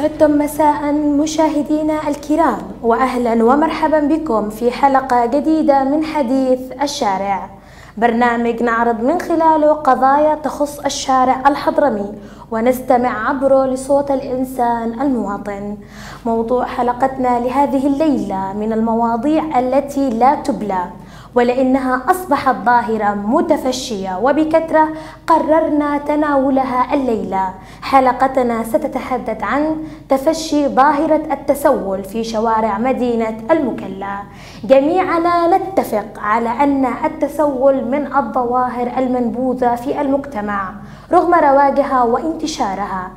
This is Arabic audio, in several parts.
أسعدتم مساء مشاهدينا الكرام وأهلا ومرحبا بكم في حلقة جديدة من حديث الشارع. برنامج نعرض من خلاله قضايا تخص الشارع الحضرمي ونستمع عبره لصوت الإنسان المواطن. موضوع حلقتنا لهذه الليلة من المواضيع التي لا تبلى. ولأنها أصبحت ظاهرة متفشية وبكثرة قررنا تناولها الليلة. حلقتنا ستتحدث عن تفشي ظاهرة التسول في شوارع مدينة المكلا. جميعنا نتفق على أن التسول من الظواهر المنبوذة في المجتمع رغم رواجها وانتشارها.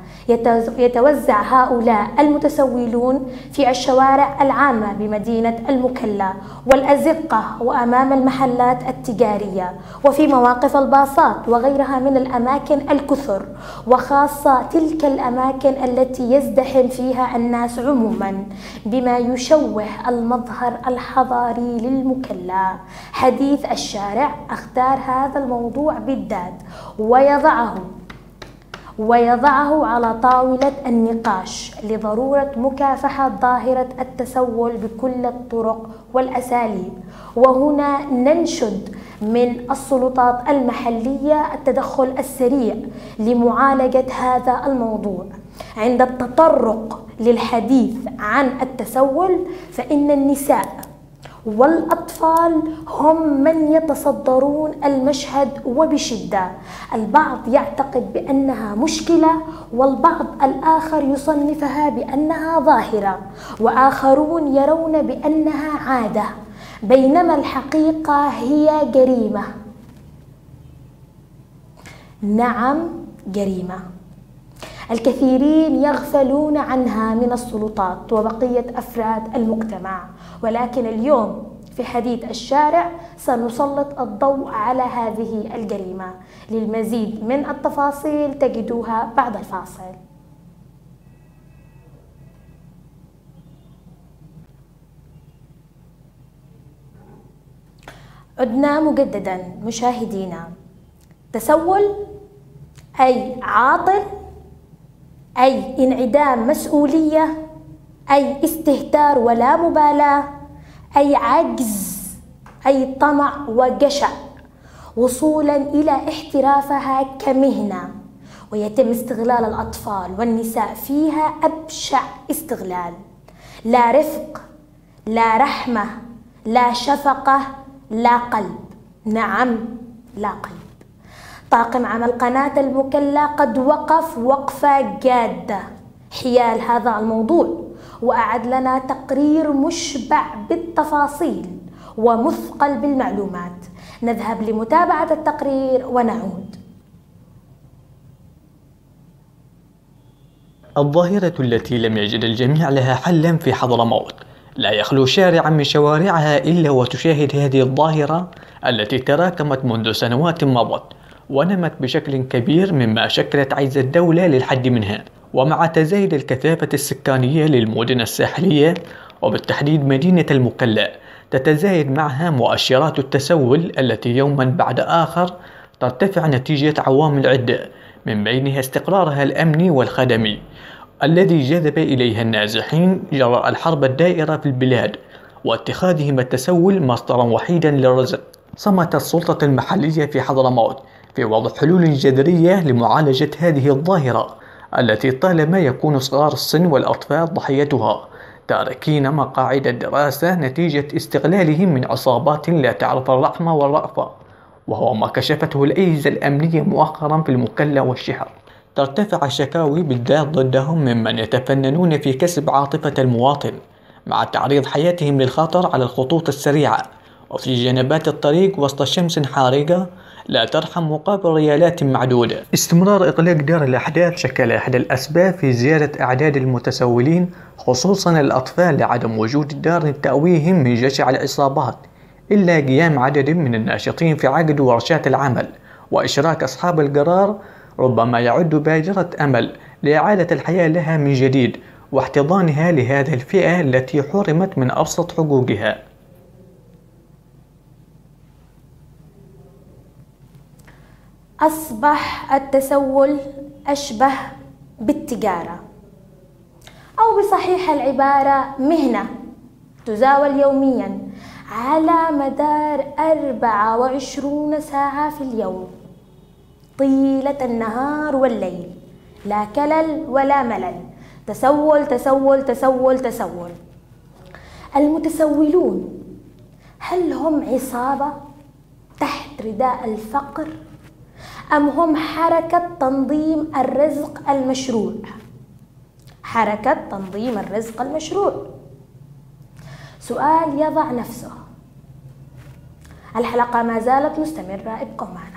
يتوزع هؤلاء المتسولون في الشوارع العامة بمدينة المكلا والأزقة وأمام المحلات التجارية وفي مواقف الباصات وغيرها من الأماكن الكثر وخاصة تلك الأماكن التي يزدحم فيها الناس عموما بما يشوه المظهر الحضاري للمكلا. حديث الشارع أختار هذا الموضوع بالذات ويضعه ويضعه على طاولة النقاش لضرورة مكافحة ظاهرة التسول بكل الطرق والأساليب. وهنا ننشد من السلطات المحلية التدخل السريع لمعالجة هذا الموضوع. عند التطرق للحديث عن التسول فإن النساء والأطفال هم من يتصدرون المشهد وبشدة. البعض يعتقد بأنها مشكلة والبعض الآخر يصنفها بأنها ظاهرة وآخرون يرون بأنها عادة. بينما الحقيقة هي جريمة. نعم جريمة. الكثيرين يغفلون عنها من السلطات وبقية أفراد المجتمع. ولكن اليوم في حديث الشارع سنسلط الضوء على هذه الجريمة. للمزيد من التفاصيل تجدوها بعد الفاصل. عدنا مجددا مشاهدينا. تسول أي عاطل أي انعدام مسؤولية أي استهتار ولا مبالاة أي عجز أي طمع وجشع وصولا إلى احترافها كمهنة ويتم استغلال الأطفال والنساء فيها أبشع استغلال. لا رفق لا رحمة لا شفقة لا قلب. نعم لا قلب. طاقم عمل قناة المكلا قد وقف وقفة جادة. حيال هذا الموضوع. وأعد لنا تقرير مشبع بالتفاصيل ومثقل بالمعلومات. نذهب لمتابعة التقرير ونعود. الظاهرة التي لم يجد الجميع لها حلا في حضرموت لا يخلو شارعا من شوارعها إلا وتشاهد هذه الظاهرة التي تراكمت منذ سنوات مضت ونمت بشكل كبير مما شكلت عجز الدولة للحد منها. ومع تزايد الكثافة السكانية للمدن الساحلية وبالتحديد مدينة المكلا تتزايد معها مؤشرات التسول التي يوما بعد آخر ترتفع نتيجة عوامل عدة من بينها استقرارها الأمني والخدمي الذي جذب إليها النازحين جراء الحرب الدائرة في البلاد واتخاذهم التسول مصدرا وحيدا للرزق. صمت السلطة المحلية في حضرموت في وضع حلول جذرية لمعالجة هذه الظاهرة التي طالما يكون صغار السن والأطفال ضحيتها تاركين مقاعد الدراسة نتيجة استغلالهم من عصابات لا تعرف الرحمة والرأفة وهو ما كشفته الأجهزة الأمنية مؤخرا في المكلا والشحر. ترتفع الشكاوي بالذات ضدهم ممن يتفننون في كسب عاطفة المواطن مع تعريض حياتهم للخطر على الخطوط السريعة وفي جنبات الطريق وسط شمس حارقة لا ترحم مقابل ريالات معدودة. استمرار إغلاق دار الأحداث شكل أحد الأسباب في زيادة أعداد المتسولين خصوصا الأطفال لعدم وجود الدار لتأويهم من جشع العصابات إلا قيام عدد من الناشطين في عقد ورشات العمل وإشراك أصحاب القرار ربما يعد بادرة أمل لإعادة الحياة لها من جديد واحتضانها لهذه الفئة التي حرمت من أبسط حقوقها. أصبح التسول أشبه بالتجارة. أو بصحيح العبارة مهنة تزاول يوميا على مدار 24 ساعة في اليوم. طيلة النهار والليل. لا كلل ولا ملل. تسول تسول تسول تسول. المتسولون هل هم عصابة تحت رداء الفقر؟ أم هم حركة تنظيم الرزق المشروع؟ حركة تنظيم الرزق المشروع. سؤال يضع نفسه. الحلقة ما زالت مستمرة. ابقوا معنا.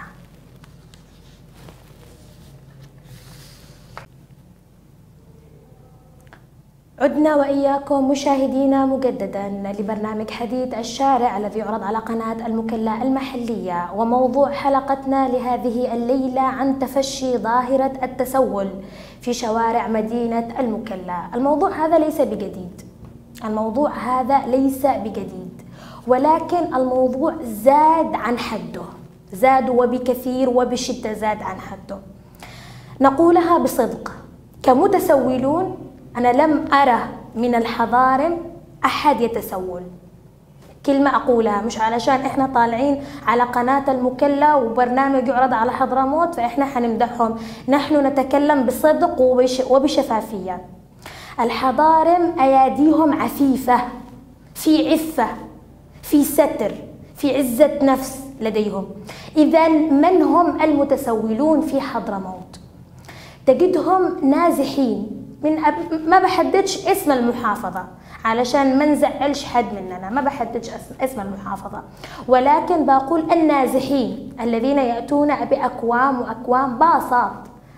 عدنا وإياكم مشاهدينا مجددا لبرنامج حديث الشارع الذي يعرض على قناة المكلا المحلية وموضوع حلقتنا لهذه الليلة عن تفشي ظاهرة التسول في شوارع مدينة المكلا. الموضوع هذا ليس بجديد. الموضوع هذا ليس بجديد. ولكن الموضوع زاد عن حده. زاد وبكثير وبشدة زاد عن حده. نقولها بصدق. كمتسولون أنا لم أرى من الحضارم أحد يتسول. كلمة أقولها مش علشان إحنا طالعين على قناة المكلا وبرنامج يعرض على حضرموت فإحنا حنمدحهم. نحن نتكلم بصدق وبشفافية. الحضارم أياديهم عفيفة في عفة في ستر في عزة نفس لديهم. إذا من هم المتسولون في حضرموت؟ تجدهم نازحين من أب... ما بحددش اسم المحافظة علشان ما نزعلش حد مننا ما بحددش اسم المحافظة. ولكن بقول النازحين الذين يأتون بأكوام وأكوام باصات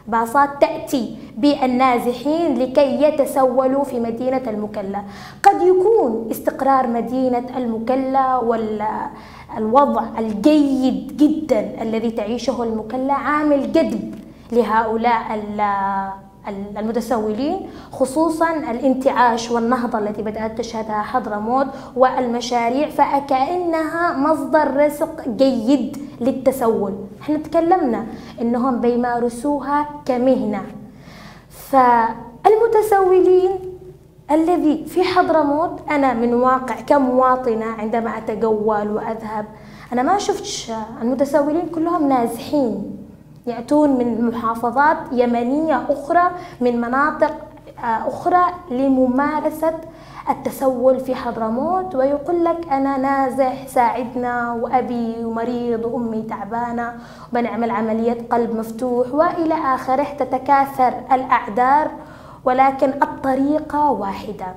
باصات تأتي بالنازحين لكي يتسولوا في مدينة المكلا. قد يكون استقرار مدينة المكلا والوضع الجيد جدا الذي تعيشه المكلا عامل جذب لهؤلاء المتسولين خصوصا الانتعاش والنهضة التي بدأت تشهدها حضرموت والمشاريع فكأنها مصدر رزق جيد للتسول. إحنا تكلمنا إنهم بيمارسوها كمهنة. فالمتسولين الذي في حضرموت أنا من واقع كمواطنة عندما أتجول وأذهب أنا ما شفتش المتسولين كلهم نازحين. يأتون من محافظات يمنية أخرى من مناطق آه، أخرى لممارسة التسول في حضرموت. ويقول لك أنا نازح ساعدنا وأبي مريض وأمي تعبانة وبنعمل عملية قلب مفتوح وإلى آخره تتكاثر الأعذار ولكن الطريقة واحدة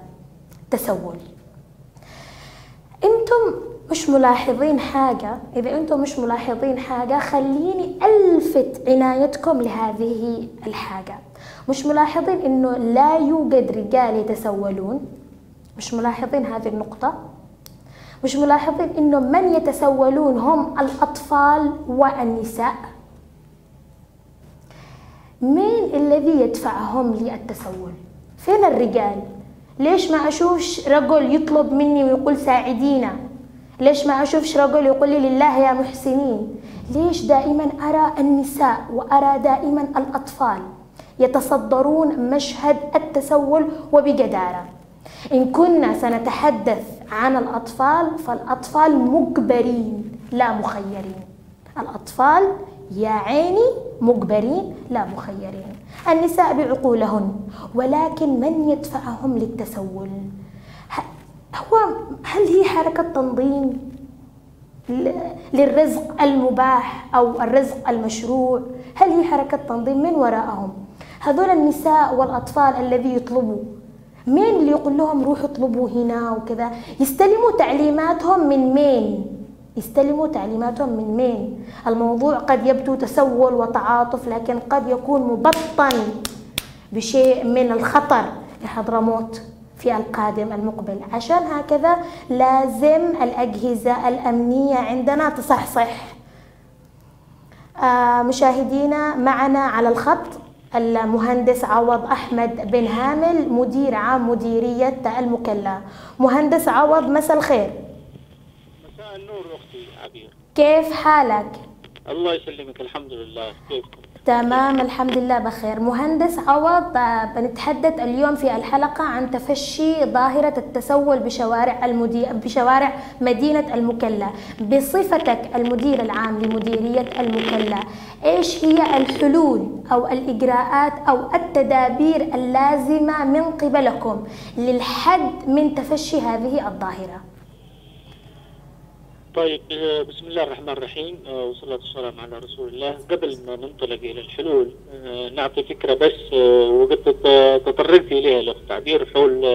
تسول. أنتم مش ملاحظين حاجة؟ إذا أنتم مش ملاحظين حاجة خليني ألفت عنايتكم لهذه الحاجة. مش ملاحظين أنه لا يوجد رجال يتسولون؟ مش ملاحظين هذه النقطة؟ مش ملاحظين أنه من يتسولون هم الأطفال والنساء؟ مين الذي يدفعهم للتسول؟ فين الرجال؟ ليش ما أشوفش رجل يطلب مني ويقول ساعدينا؟ ليش ما أشوفش رجل يقول لي لله يا محسنين؟ ليش دائما أرى النساء وأرى دائما الأطفال يتصدرون مشهد التسول وبجدارة؟ إن كنا سنتحدث عن الأطفال فالأطفال مجبرين لا مخيرين. الأطفال يا عيني مجبرين لا مخيرين. النساء بعقولهن ولكن من يدفعهم للتسول؟ هو هل هي حركة تنظيم للرزق المباح أو الرزق المشروع؟ هل هي حركة تنظيم من وراءهم؟ هذول النساء والأطفال الذي يطلبوا مين اللي يقول لهم روحوا اطلبوا هنا وكذا؟ يستلموا تعليماتهم من مين؟ يستلموا تعليماتهم من مين؟ الموضوع قد يبدو تسول وتعاطف لكن قد يكون مبطن بشيء من الخطر لحضرموت في القادم المقبل. عشان هكذا لازم الأجهزة الأمنية عندنا تصحصح. آه مشاهدينا معنا على الخط المهندس عوض أحمد بن هامل مدير عام مديرية المكلا. مهندس عوض مساء الخير. مساء النور أختي عبير كيف حالك؟ الله يسلمك الحمد لله. كيفكم؟ تمام الحمد لله بخير. مهندس عوض آه، بنتحدث اليوم في الحلقة عن تفشي ظاهرة التسول بشوارع المدي... بشوارع مدينة المكلا. بصفتك المدير العام لمديرية المكلا إيش هي الحلول أو الإجراءات أو التدابير اللازمة من قبلكم للحد من تفشي هذه الظاهرة؟ طيب آه، بسم الله الرحمن الرحيم آه، والصلاة والسلام على رسول الله. قبل ما ننطلق إلى الحلول آه، نعطي فكرة بس وقد تط- تطرقت إليها الأخت عبير حول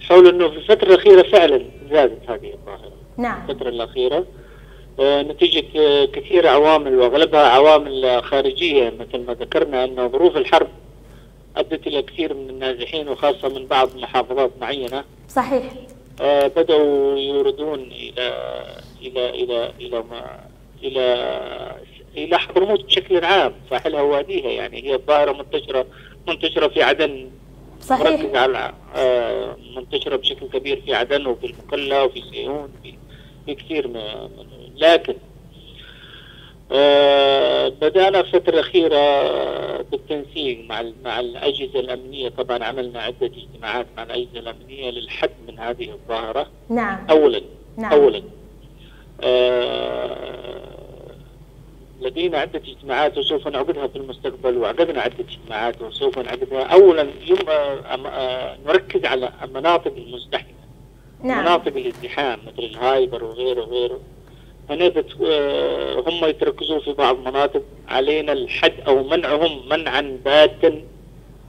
حول أنه في الفترة الأخيرة فعلا زادت هذه الظاهرة. نعم. الفترة الأخيرة نتيجة كثير عوامل وأغلبها عوامل خارجية مثل ما ذكرنا أن ظروف الحرب أدت إلى كثير من النازحين وخاصة من بعض محافظات معينة. صحيح. بدأوا يوردون إلى إلى إلى إلى ما إلى إلى حضرموت بشكل عام ساحلها وواديها يعني. هي الظاهرة منتشرة منتشرة في عدن صحيح. على آه، منتشرة بشكل كبير في عدن وفي المكلا وفي سيئون في في كثير من لكن آه، بدأنا في الفترة الأخيرة آه، بالتنسيق مع مع الأجهزة الأمنية. طبعا عملنا عدة اجتماعات مع الأجهزة الأمنية للحد من هذه الظاهرة. نعم. أولا نعم. أولا آه، لدينا عدة اجتماعات وسوف نعقدها في المستقبل وعقدنا عدة اجتماعات وسوف نعقدها. أولا يوم آه، آه، نركز على المناطق المزدحمة نعم. مناطق الازدحام مثل الهايبر وغيره وغيره. هنا. آه، هم يتركزوا في بعض المناطق علينا الحد أو منعهم منعا باتا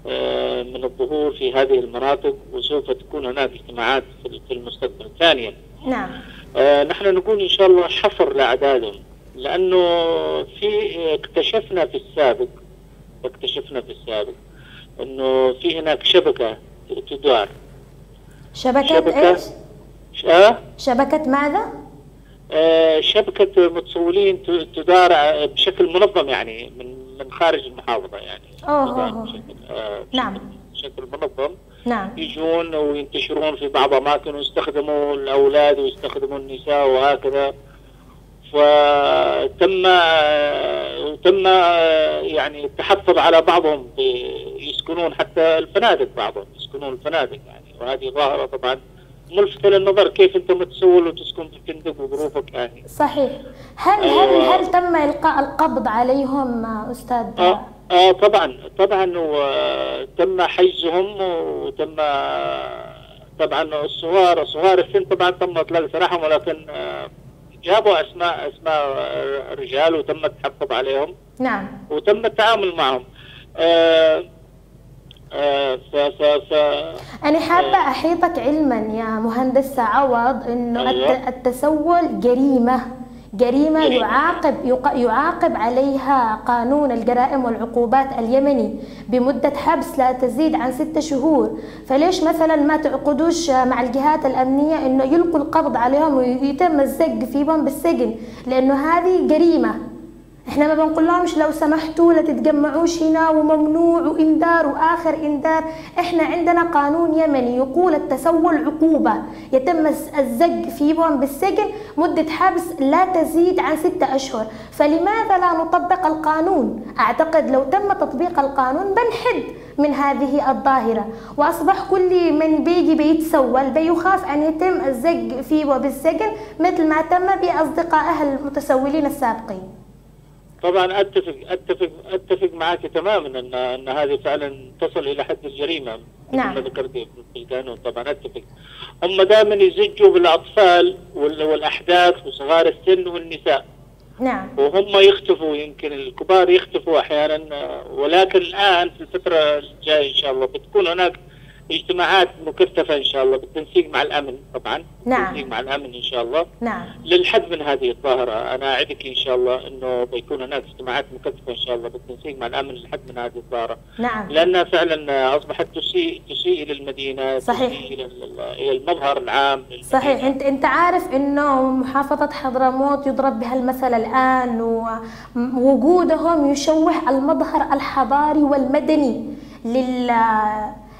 آه، من الظهور في هذه المناطق وسوف تكون هناك اجتماعات في المستقبل ثانيا نعم آه، نحن نقول إن شاء الله حصر لاعدادهم لأنه في اكتشفنا في السابق اكتشفنا في السابق إنه في هناك شبكة تدار شبكة شبكة. إيش؟ شبكة ماذا؟ آه، شبكة متسولين ت- تدار بشكل منظم يعني من من خارج المحافظة يعني. أوه،. بشكل, آه، نعم. بشكل منظم. نعم. يجون وينتشرون في بعض أماكن ويستخدموا الأولاد ويستخدموا النساء وهكذا. فتم آه، تم آه، يعني التحفظ على بعضهم يسكنون حتى الفنادق بعضهم يسكنون الفنادق يعني. وهذه ظاهرة طبعا ملفتة للنظر كيف أنت متسول وتسكن في فندق وظروفك يعني. صحيح. هل هل أيوة. هل تم إلقاء القبض عليهم أستاذ؟ آه آه طبعا طبعا وتم حجزهم وتم طبعا الصغار صغار السن طبعا تم إطلاق سراحهم ولكن آه، جابوا أسماء أسماء رجال وتم التحفظ عليهم. نعم. وتم التعامل معهم. آه، آه، ف ف ف أنا حابة أحيطك علما يا مهندس عوض إنه أيوة. الت- التسول جريمة جريمة. يعاقب يعاقب عليها قانون الجرائم والعقوبات اليمني بمدة حبس لا تزيد عن ستة شهور فليش مثلا ما تعقدوش مع الجهات الأمنية إنه يلقوا القبض عليهم ويتم الزق فيهم بالسجن لأنه هذه جريمة إحنا ما بنقول لهمش لو سمحتوا لا تتجمعوش هنا وممنوع وانذار وآخر إنذار. إحنا عندنا قانون يمني يقول التسول عقوبة. يتم الز- الزج فيهم بالسجن مدة حبس لا تزيد عن ستة أشهر. فلماذا لا نطبق القانون؟ أعتقد لو تم تطبيق القانون بنحد من هذه الظاهرة. وأصبح كل من بيجي بيتسول بيخاف أن يتم الزج فيه بالسجن مثل ما تم بأصدقائه المتسولين السابقين. طبعا اتفق اتفق أتفق معك تماما ان أن هذه فعلا تصل إلى حد الجريمة. نعم. ذكرت في القانون طبعا أتفق. هم دائما يزجوا بالأطفال وال- والأحداث وصغار السن والنساء. نعم. وهم يختفوا يمكن الكبار يختفوا أحيانا آه، ولكن الآن في الفترة الجاية إن شاء الله بتكون هناك اجتماعات مكثفة إن شاء الله بالتنسيق مع الأمن طبعا نعم. بالتنسيق مع الأمن إن شاء الله نعم للحد من هذه الظاهرة أنا أعدك إن شاء الله أنه بيكون هناك اجتماعات مكثفة إن شاء الله بالتنسيق مع الأمن للحد من هذه الظاهرة نعم لأنها فعلا أصبحت تسيء تسيء إلى المدينة صحيح. تسيء إلى ال- إلى المظهر العام. صحيح انت أنت عارف إنه محافظة حضرموت يضرب بها المثل الآن ووجودهم يشوه المظهر الحضاري والمدني لل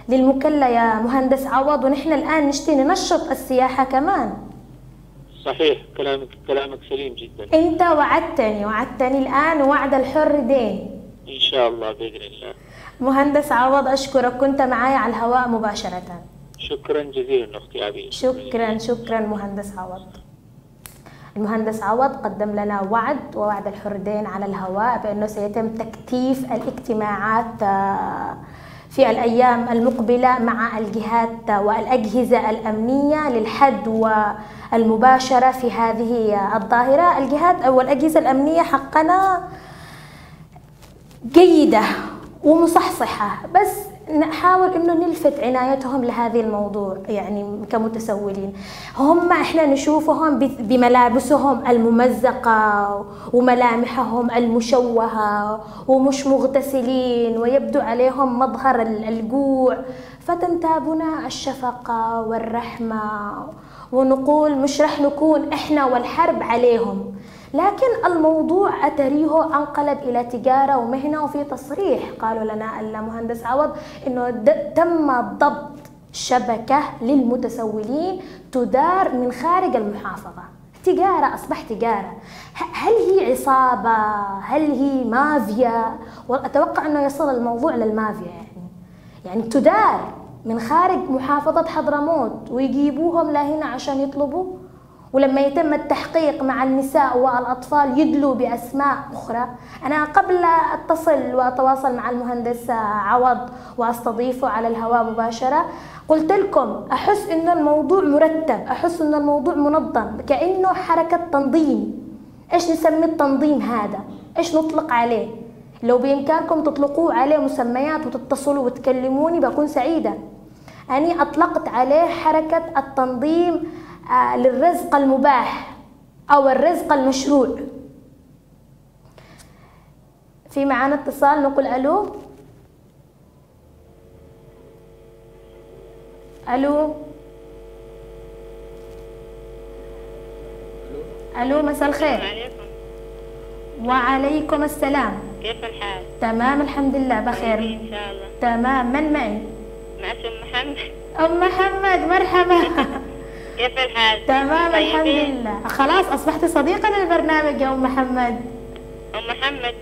للمكلا يا مهندس عوض ونحن الآن نشتي ننشط السياحة كمان. صحيح كلامك كلامك سليم جدا. انت وعدتني وعدتني الآن وعد الحر دين. إن شاء الله بإذن الله. مهندس عوض أشكرك كنت معي على الهواء مباشرة. شكرا جزيلا أختي عبير شكرا شكرا مهندس عوض. المهندس عوض قدم لنا وعد ووعد الحردين على الهواء بأنه سيتم تكثيف الاجتماعات آه، في الأيام المقبلة مع الجهات والأجهزة الأمنية للحد والمباشرة في هذه الظاهرة. الجهات أو الأجهزة الأمنية حقنا جيدة ومصحصحة بس نحاول إنه نلفت عنايتهم لهذه الموضوع يعني كمتسولين. هم إحنا نشوفهم بملابسهم الممزقة وملامحهم المشوهة ومش مغتسلين ويبدو عليهم مظهر الجوع. فتنتابنا الشفقة والرحمة ونقول مش رح نكون إحنا والحرب عليهم. لكن الموضوع أتريه أنقلب إلى تجارة ومهنة وفي تصريح. قالوا لنا المهندس عوض أنه تم ضبط شبكة للمتسولين تدار من خارج المحافظة. تجارة أصبح تجارة. هل هي عصابة؟ هل هي مافيا؟ وأتوقع أنه يصل الموضوع للمافيا يعني. يعني تدار من خارج محافظة حضرموت ويجيبوهم لهنا عشان يطلبوا؟ ولما يتم التحقيق مع النساء والأطفال يدلوا بأسماء أخرى أنا قبل أتصل وأتواصل مع المهندس عوض وأستضيفه على الهواء مباشرة قلت لكم أحس إنه الموضوع مرتب أحس إنه الموضوع منظم كأنه حركة تنظيم. إيش نسمي التنظيم هذا؟ إيش نطلق عليه؟ لو بإمكانكم تطلقوه عليه مسميات وتتصلوا وتكلموني بكون سعيدة. أني أطلقت عليه حركة التنظيم للرزق المباح أو الرزق المشروع. في معانا اتصال نقول ألو؟ ألو؟ ألو مساء الخير. وعليكم السلام. كيف الحال؟ تمام الحمد لله بخير. إن شاء الله. تمام من معي؟ مع أم محمد. أم محمد مرحبا. كيف الحال؟ تمام الحمد لله. خلاص أصبحت صديقة للبرنامج يا أم محمد. أم محمد؟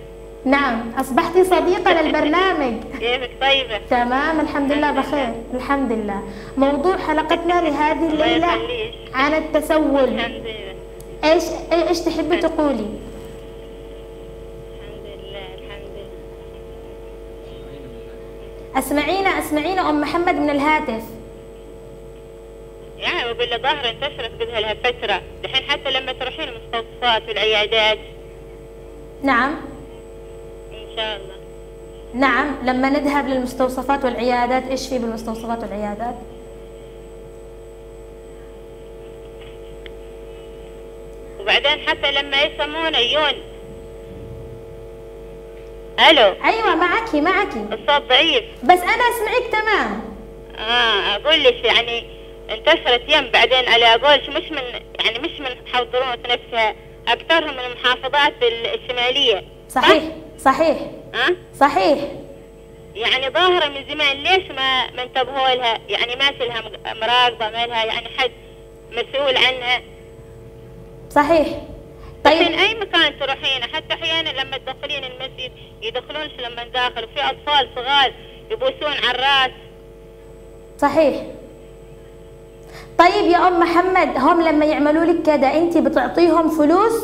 نعم أصبحت صديقة للبرنامج. كيفك؟ طيبة؟ تمام الحمد لله بخير. الحمد لله. موضوع حلقتنا لهذه الليلة عن التسول. الحمد لله. إيش إيش تحبي تقولي؟ الحمد لله الحمد لله. أسمعينا أسمعينا أم محمد من الهاتف. يعني وبالله ظهر انتشرت بدها لها فترة دحين حتى لما تروحين المستوصفات والعيادات. نعم. إن شاء الله. نعم لما نذهب للمستوصفات والعيادات إيش في بالمستوصفات والعيادات؟ وبعدين حتى لما يسمونه يون ألو. أيوه معك معك الصوت ضعيف. بس أنا أسمعك تمام. آه أقول لك يعني انتشرت يم بعدين على قولش مش من يعني مش من حضرموت نفسها أكثرهم من المحافظات الشمالية. صحيح صحيح. صحيح. يعني ظاهرة من زمان ليش ما ما انتبهوا لها؟ يعني ما في لها مراقبة ما لها يعني حد مسؤول عنها. صحيح. طيب طيب. أي مكان تروحين؟ حتى أحيانا لما تدخلين المسجد يدخلونش لما داخل وفي أطفال صغار يبوسون على الراس صحيح. طيب يا أم محمد هم لما يعملوا لك كذا أنت بتعطيهم فلوس؟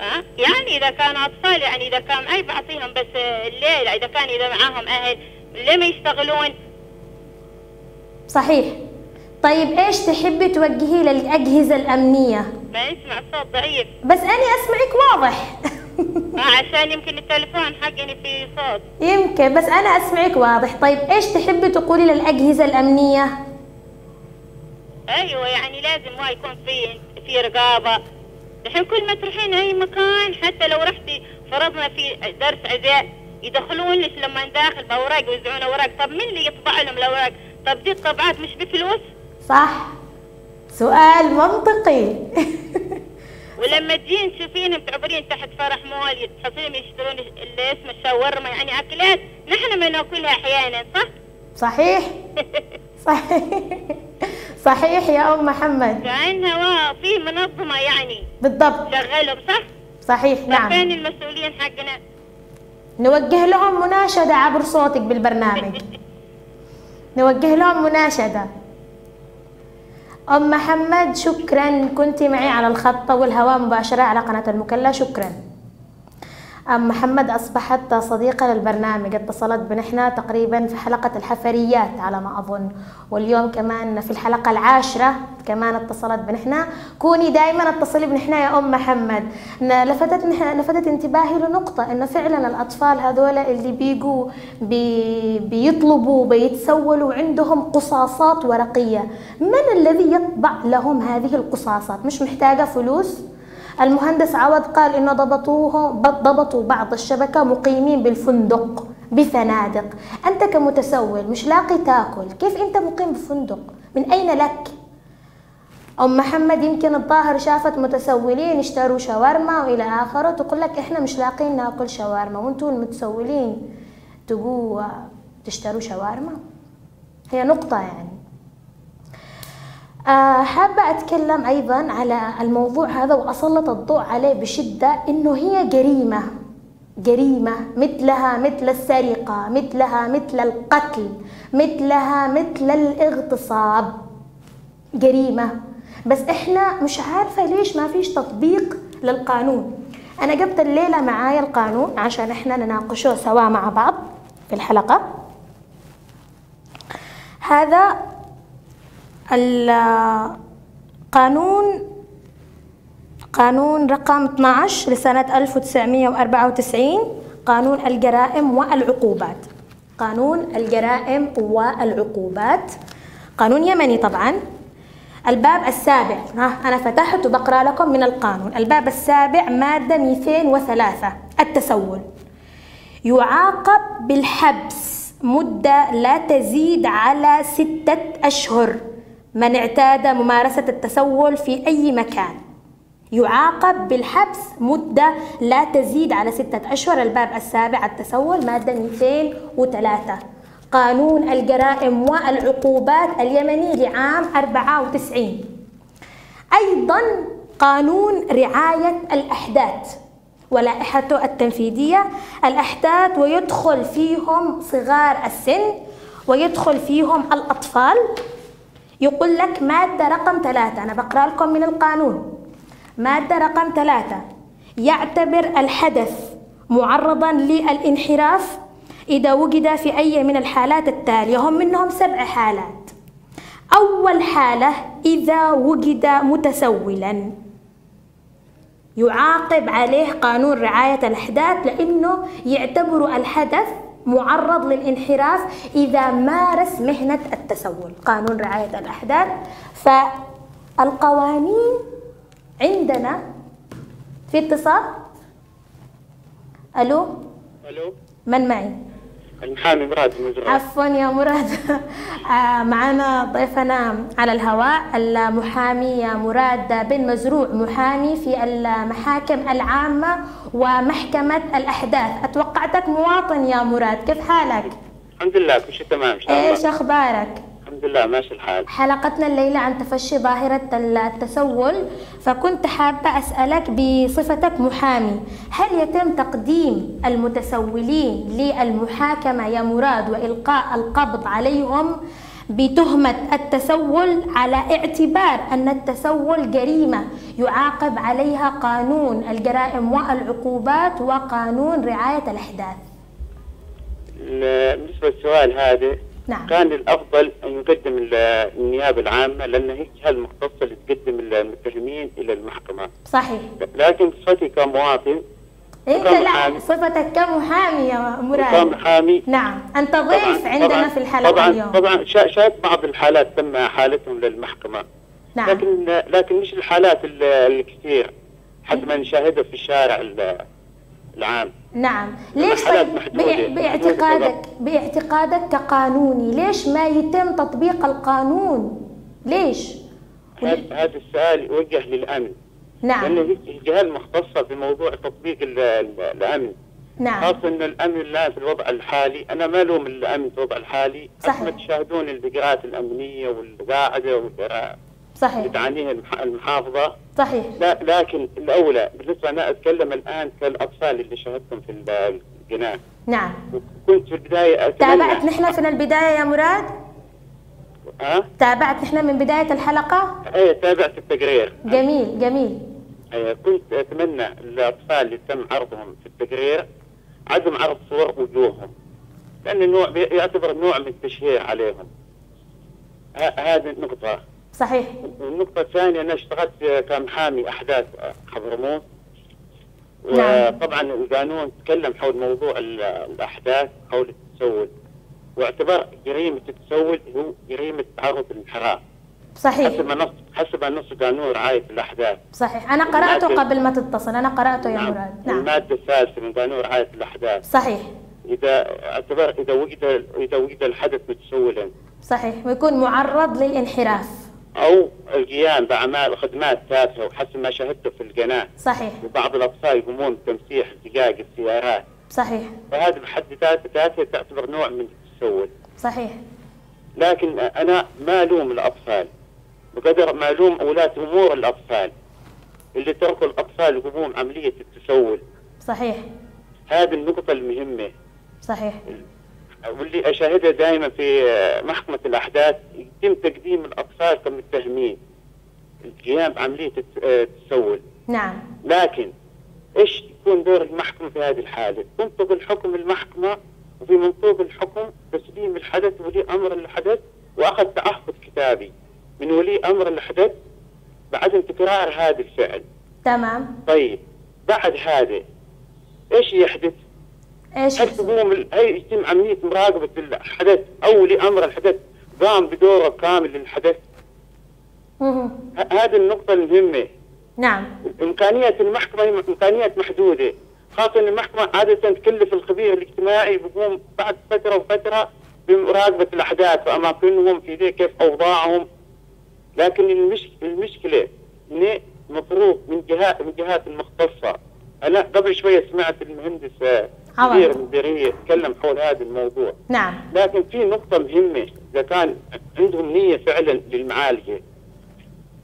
ها يعني إذا كانوا أطفال يعني إذا كان أي بعطيهم بس الليل إذا كان إذا معاهم أهل ليه ما يشتغلون؟ صحيح. طيب إيش تحبي توجهي للأجهزة الأمنية؟ ما يسمع الصوت ضعيف. بس اني أسمعك واضح. آه عشان يمكن التليفون حقني في صوت. يمكن بس أنا أسمعك واضح. طيب إيش تحبي تقولي للأجهزة الأمنية؟ أيوه يعني لازم ما يكون في في رقابة. الحين كل ما تروحين أي مكان حتى لو رحتي فرضنا في درس عزاء يدخلون لك لما داخل بأوراق يوزعون أوراق. طب مين اللي يطبع لهم الأوراق؟ طب دي الطبعات مش بفلوس؟ صح. سؤال منطقي. ولما تجين تشوفينهم تعبرين تحت فرح مول تحصلين يشترون اللي اسمه الشاورما يعني أكلات نحن ما ناكلها أحيانا صح؟ صحيح. صحيح. صحيح يا أم محمد. كأنها في منظمة يعني. بالضبط. شغالهم صح؟ صحيح نعم. فين المسؤولين حقنا؟ نوجه لهم مناشدة عبر صوتك بالبرنامج. نوجه لهم مناشدة. أم محمد شكرا. كنت معي على الخط والهواء مباشرة على قناة المكلا. شكرا. أم محمد أصبحت صديقة للبرنامج. اتصلت بنحنا تقريبا في حلقة الحفريات على ما أظن. واليوم كمان في الحلقة العاشرة كمان اتصلت بنحنا كوني دائما اتصلي بنحنا يا أم محمد. لفتت لفتت انتباهي لنقطة إنه فعلا الأطفال هذول اللي بيجوا بي بيطلبوا بيتسولوا عندهم قصاصات ورقية. من الذي يطبع لهم هذه القصاصات؟ مش محتاجة فلوس؟ المهندس عوض قال إنه ضبطوه ضبطوا بعض الشبكة مقيمين بالفندق بفنادق. أنت كمتسول مش لاقي تاكل كيف أنت مقيم بفندق؟ من أين لك؟ أم محمد يمكن الظاهر شافت متسولين اشتروا شاورما وإلى آخره تقول لك إحنا مش لاقين ناكل شاورما وأنتم المتسولين تقوا تشتروا شاورما؟ هي نقطة يعني. حابة أتكلم أيضا على الموضوع هذا وأسلط الضوء عليه بشدة إنه هي جريمة جريمة مثلها مثل السرقة مثلها مثل القتل مثلها مثل الاغتصاب. جريمة. بس إحنا مش عارفة ليش ما فيش تطبيق للقانون. أنا جبت الليلة معايا القانون عشان إحنا نناقشه سوا مع بعض في الحلقة. هذا القانون قانون رقم 12 لسنة 1994 قانون الجرائم والعقوبات. قانون الجرائم والعقوبات. قانون يمني طبعا. الباب السابع. ها أنا فتحت وبقرأ لكم من القانون. الباب السابع مادة 203 التسول. يعاقب بالحبس مدة لا تزيد على ستة أشهر. من اعتاد ممارسة التسول في أي مكان. يعاقب بالحبس مدة لا تزيد على ستة أشهر. الباب السابع التسول مادة 203 قانون الجرائم والعقوبات اليمني لعام 94 أيضا قانون رعاية الأحداث ولائحته التنفيذية. الأحداث ويدخل فيهم صغار السن ويدخل فيهم الأطفال. يقول لك مادة رقم ثلاثة. أنا بقرأ لكم من القانون. مادة رقم ثلاثة. يعتبر الحدث معرضا للانحراف إذا وجد في أي من الحالات التالية. هم منهم سبع حالات. أول حالة إذا وجد متسولا. يعاقب عليه قانون رعاية الأحداث لأنه يعتبر الحدث معرض للانحراف إذا مارس مهنة التسول. قانون رعاية الأحداث. فالقوانين عندنا في اتصال. ألو؟ ألو؟ من معي؟ المحامي مراد المزرعي عفوا يا مراد آه، معنا ضيفنا على الهواء المحامي مراد بن مزروع محامي في المحاكم العامة ومحكمة الأحداث أتوقعتك مواطن يا مراد كيف حالك؟ الحمد لله كل شيء تمام إيش أخبارك؟ الحمد لله ماشي الحال. حلقتنا الليلة عن تفشي ظاهرة التسول فكنت حابة أسألك بصفتك محامي هل يتم تقديم المتسولين للمحاكمة يا مراد وإلقاء القبض عليهم بتهمة التسول على اعتبار أن التسول جريمة يعاقب عليها قانون الجرائم والعقوبات وقانون رعاية الأحداث؟ ال- بالنسبة للسؤال هذا نعم. كان الأفضل أن يقدم ال- النيابه العامة لأن هي الجهه المختصة اللي تقدم المتهمين إلى المحكمة. صحيح. لكن صفتي كمواطن انت لا. صفتك كمحامي يا مراد. وكمحامي نعم. أنت ضيف طبعاً- عندنا طبعاً في الحلقة طبعا اليوم. طبعا شا- شاهدت بعض الحالات تم حالتهم للمحكمة. نعم. لكن لكن مش الحالات ال- الكثير حد ما نشاهدها في الشارع ال- العام. نعم. ليش طيب باعتقادك باعتقادك كقانوني ليش ما يتم تطبيق القانون؟ ليش؟ هذا السؤال يوجه للأمن. لأن نعم هي الجهه المختصه في موضوع تطبيق ال- ال- الأمن. نعم. خاصة إن الأمن الان في الوضع الحالي. أنا ما ألوم الأمن في الوضع الحالي. صحيح. ما تشاهدون البقرات الأمنية والقاعدة صحيح. تعانيها المح- المحافظة. صحيح. لا لكن الأولى بالنسبة أنا أتكلم الآن كالأطفال اللي شاهدتهم في ال- القناه نعم. كنت في البداية تابعت نحن في البداية يا مراد؟ ها؟ تابعت نحن من بداية الحلقة؟ إيه تابعت التقرير. جميل جميل. إيه، كنت أتمنى الأطفال اللي تم عرضهم في التقرير عدم عرض صور وجوههم لأن النوع يعتبر نوع من التشهير عليهم. هذه النقطة. صحيح. النقطة الثانية أنا اشتغلت كمحامي أحداث حضرموت نعم. وطبعا القانون تكلم حول موضوع ال- الأحداث حول التسول. واعتبر جريمة التسول هو جريمة تعرض للانحراف صحيح. حسب نص حسب نص قانون رعاية الأحداث. صحيح. أنا قرأته قبل ما تتصل. أنا قرأته يا مراد. نعم. المادة الثالثة من قانون رعاية الأحداث. صحيح. إذا اعتبر إذا وجد إذا وجد الحدث متسولا. صحيح. ويكون معرض للانحراف. أو القيام بأعمال خدمات تافهة وحسب ما شاهدته في القناة. صحيح. وبعض الأطفال يقومون بتمسيح دقائق السيارات. صحيح. فهذه بحد ذات- ذاتها تعتبر نوع من التسول. صحيح. لكن أنا ما ألوم الأطفال. بقدر ما ألوم أولاة أمور الأطفال. اللي تركوا الأطفال يقومون عملية التسول. صحيح. هذه النقطة المهمة. صحيح. واللي أشاهدها دائما في محكمة الأحداث يتم تقديم الأطفال كمتهمين القيام الت- التسول نعم لكن إيش يكون دور المحكمة في هذه الحالة؟ تنطق الحكم المحكمة وفي منطوق الحكم تسليم الحدث ولي أمر الحدث وأخذ تعهد كتابي من ولي أمر الحدث بعدم تكرار هذا الفعل. تمام طيب بعد هذا إيش يحدث؟ إيش؟ هل تقوم هل يتم عملية مراقبة الحدث أو ولي أمر الحدث قام بدوره كامل للحدث؟ هذه النقطة المهمة. نعم. إمكانية المحكمة هي إمكانيات محدودة. خاصة أن المحكمة عادة تكلف الخبير الاجتماعي بيقوم بعد فترة وفترة بمراقبة الأحداث في أماكنهم في ذي كيف أوضاعهم. لكن المش... المشكلة إن مفروض من جهات من جهات المختصة. أنا قبل شوية سمعت المهندس عوض. مدير المديرية يتكلم حول هذا الموضوع. نعم. لكن في نقطة مهمة إذا كان عندهم نية فعلا للمعالجة.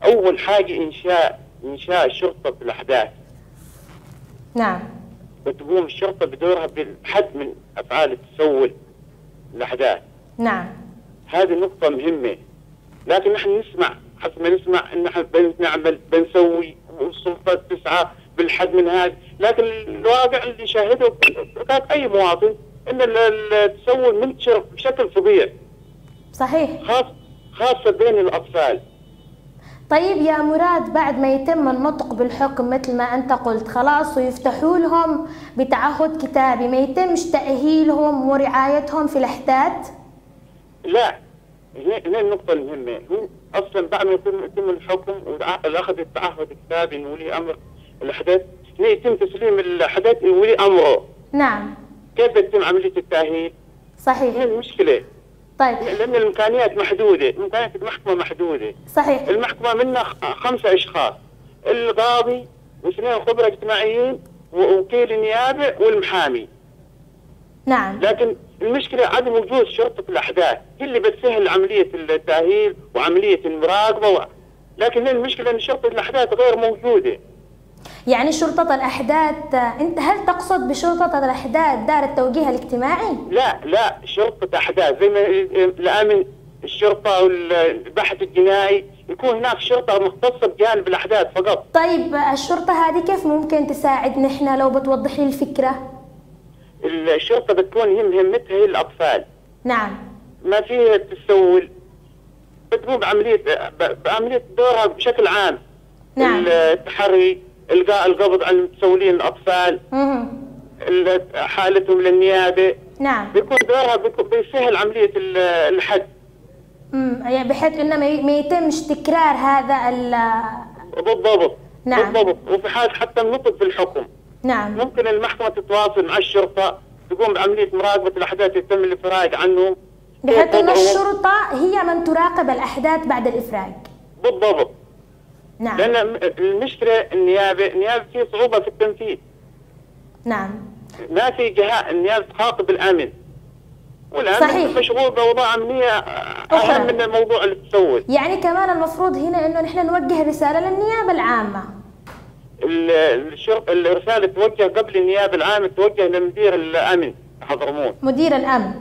أول حاجة إنشاء إنشاء شرطة في الأحداث. نعم. وتقوم الشرطة بدورها بالحد من أفعال التسول الأحداث. نعم. هذه نقطة مهمة. لكن نحن نسمع حسب ما نسمع إن نحن بنعمل بنسوي والسلطة تسعى بالحد من هذا. لكن الواقع اللي شاهده كان أي مواطن ال- التسول منتشر بشكل فظيع. صحيح. خاص خاصة بين الأطفال. طيب يا مراد بعد ما يتم النطق بالحكم مثل ما أنت قلت خلاص ويفتحوا لهم بتعهد كتابي ما يتمش تأهيلهم ورعايتهم في الأحداث؟ لا. هنا النقطة المهمة. هو أصلا بعد ما يتم يتم الحكم وأخذ التعهد الكتابي من ولي أمر الأحداث هنا يتم تسليم الأحداث لولي أمره. نعم. كيف يتم عملية التأهيل؟ هنا صحيح المشكلة؟ طيب. لأن الإمكانيات محدودة إمكانيات المحكمة محدودة. صحيح. المحكمة منها خ- خمسة أشخاص القاضي واثنين خبراء اجتماعيين ووكيل النيابة والمحامي. نعم. لكن المشكلة عدم وجود شرطة الأحداث هي اللي بتسهل عملية التأهيل وعملية المراقبة و... لكن هي المشكلة أن شرطة الأحداث غير موجودة. يعني شرطة الأحداث أنت هل تقصد بشرطة الأحداث دار التوجيه الاجتماعي؟ لا لا شرطة أحداث زي ما الأمن الشرطة والبحث الجنائي يكون هناك شرطة مختصة بجانب الأحداث فقط طيب الشرطة هذه كيف ممكن تساعد نحن لو بتوضح لي الفكرة؟ الشرطة بتكون هي مهمتها هي الأطفال نعم ما فيها تسول بتقوم بعملية بعملية دورها بشكل عام نعم. التحري إلقاء القبض عن المتسولين الأطفال مهم. ال- حالتهم للنيابة. نعم. بيكون دورها بيسهل عملية ال- الحد. مم. يعني بحيث إنه ما يتمش تكرار هذا ال بالضبط. نعم. بالضبط. وفي حال حتى النطق في الحكم. نعم. ممكن المحكمة تتواصل مع الشرطة تقوم بعملية مراقبة الأحداث يتم الإفراج عنهم. بحيث إن الشرطة هي من تراقب الأحداث بعد الإفراج. بالضبط. نعم. لأن المشكلة النيابة النيابة فيه صعوبة في التنفيذ. نعم. ما في جهة النيابة تخاطب الأمن. والأمن صحيح. مشغول بأوضاع أمنية. أهم من الموضوع اللي تسول يعني كمان المفروض هنا إنه نحن نوجه رسالة للنيابة العامة. الرسالة توجه قبل النيابة العامة توجه لمدير الأمن حضرموت مدير الأمن.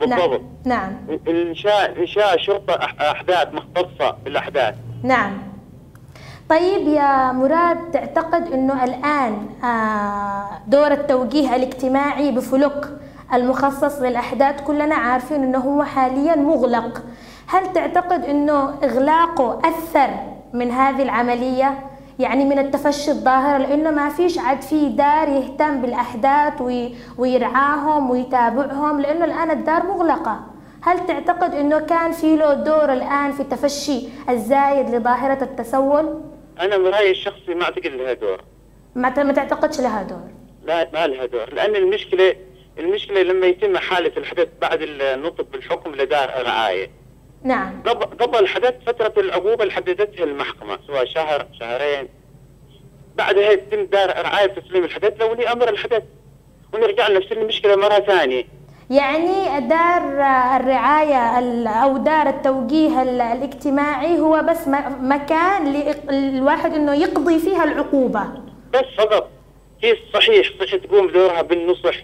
بالضبط. نعم نعم. إنشاء إنشاء شرطة أح- أحداث مختصة بالأحداث. نعم. طيب يا مراد تعتقد إنه الآن آه، دور التوجيه الاجتماعي بفلوك المخصص للأحداث كلنا عارفين إنه هو حاليا مغلق. هل تعتقد إنه إغلاقه أثر من هذه العملية؟ يعني من التفشي الظاهرة لأنه ما فيش عاد في دار يهتم بالأحداث وي- ويرعاهم ويتابعهم لأنه الآن الدار مغلقة. هل تعتقد إنه كان في له دور الآن في تفشي الزايد لظاهرة التسول؟ أنا من رأيي الشخصي ما أعتقد لها دور. ما ما تعتقدش لها دور. لا ما لها دور. لأن المشكلة المشكلة لما يتم حالة الحدث بعد النطق بالحكم لدار رعاية. نعم. قبل قبل الحدث فترة العقوبة اللي حددتها المحكمة سواء شهر شهرين. بعدها يتم دار رعاية تسليم الحدث لو لي أمر الحدث. ونرجع لنفس المشكلة مرة ثانية. يعني دار الرعاية ال- أو دار التوجيه ال- الاجتماعي هو بس مكان الواحد إنه يقضي فيها العقوبة. بس فقط. هي صحيح صح تقوم بدورها بالنصح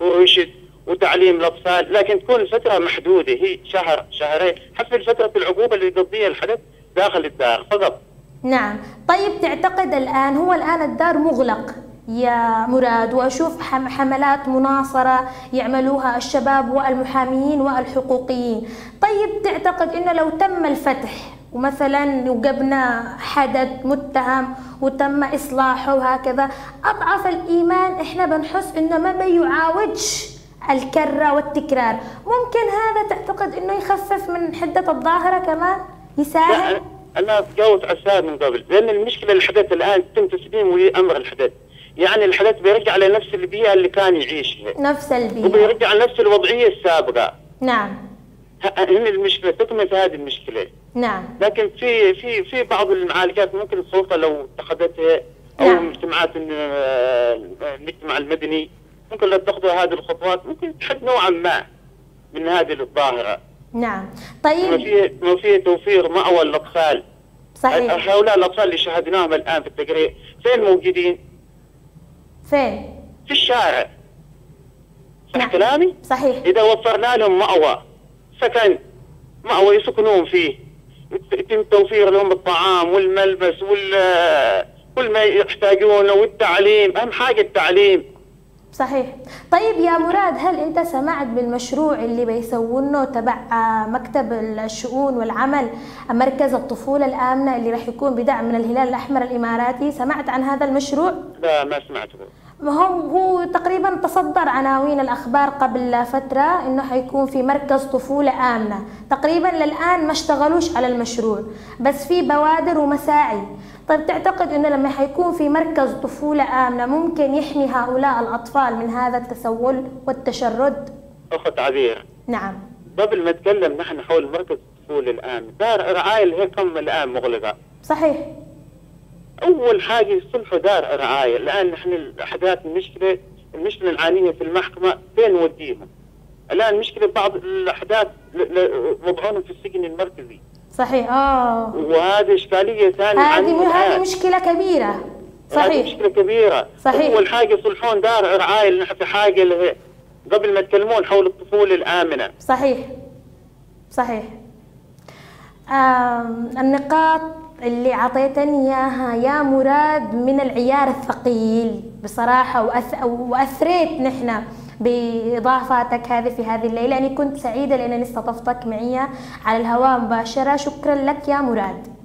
والرشد وتعليم الأطفال لكن تكون الفترة محدودة هي شهر شهرين. حسب فترة العقوبة اللي يقضيها الحدث داخل الدار فقط. نعم. طيب تعتقد الآن هو الآن الدار مغلق. يا مراد وأشوف حم- حملات مناصرة يعملوها الشباب والمحاميين والحقوقيين. طيب تعتقد أنه لو تم الفتح ومثلا وجبنا حدث متهم وتم إصلاحه وهكذا أضعف الإيمان إحنا بنحس أنه ما بيعاودش الكرة والتكرار. ممكن هذا تعتقد أنه يخفف من حدة الظاهرة كمان؟ أنا تجاوزت على السؤال من قبل لأن المشكلة الحدث الآن تم تسليم ولي أمر الحدث. يعني الحدث بيرجع لنفس البيئة اللي كان يعيشها. نفس البيئة. وبيرجع لنفس الوضعية السابقة. نعم. هنا المشكلة تكمن هذه المشكلة. نعم. لكن في في في بعض المعالجات ممكن السلطة لو اتخذتها أو نعم. مجتمعات ال- المجتمع المدني ممكن لو تاخذوا هذه الخطوات ممكن تحد نوعا ما من هذه الظاهرة. نعم. طيب. في ما في توفير مأوى للأطفال. صحيح. هؤلاء الأطفال اللي شاهدناهم الآن في التقرير فين موجودين؟ فين؟ في الشارع. صح نعم. كلامي؟ صحيح. إذا وفرنا لهم مأوى سكن مأوى يسكنون فيه. يتم توفير لهم الطعام والملبس وال كل ما يحتاجونه والتعليم أهم حاجة التعليم. صحيح. طيب يا مراد هل أنت سمعت بالمشروع اللي بيسوونه تبع آه، مكتب الشؤون والعمل مركز الطفولة الآمنة اللي راح يكون بدعم من الهلال الأحمر الإماراتي؟ سمعت عن هذا المشروع؟ لا ما سمعته. هو هو تقريبا تصدر عناوين الأخبار قبل فترة إنه حيكون في مركز طفولة آمنة. تقريبا للآن ما اشتغلوش على المشروع بس في بوادر ومساعي. طيب تعتقد إنه لما حيكون في مركز طفولة آمنة ممكن يحمي هؤلاء الأطفال من هذا التسول والتشرد؟ أخت عبير نعم. قبل ما نتكلم نحن حول مركز الطفولة الآن دار رعايه هي كم الآن مغلقة. صحيح. أول حاجة يصلحوا دار رعاية الآن نحن الأحداث المشكلة المشكلة نعانيها في المحكمة فين نوديهم؟ الآن مشكلة بعض الأحداث وضعونهم في السجن المركزي. صحيح آه. وهذه إشكالية ثانية هذه هذه. مشكلة كبيرة. هذه صحيح. مشكلة كبيرة. صحيح. أول حاجة يصلحون دار رعاية نحن في حاجة له قبل ما يتكلمون حول الطفولة الآمنة. صحيح. صحيح. النقاط اللي عطيتني إياها يا مراد من العيار الثقيل. بصراحة وأث... وأثريت نحن بإضافاتك هذه في هذه الليلة. يعني كنت سعيدة لأنني استضفتك معي على الهواء مباشرة. شكرا لك يا مراد.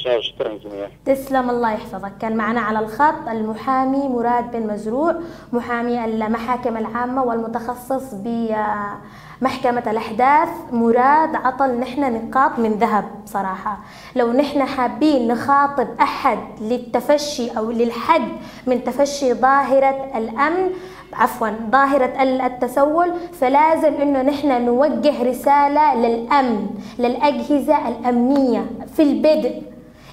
شكرا تسلم الله يحفظك. كان معنا على الخط المحامي مراد بن مزروع محامي المحاكم العامة والمتخصص بمحكمة الأحداث. مراد عطل نحن نقاط من ذهب صراحة. لو نحن حابين نخاطب أحد للتفشي أو للحد من تفشي ظاهرة الأمن عفوا ظاهرة التسول فلازم إنه نحن نوجه رسالة للأمن للأجهزة الأمنية في البدء.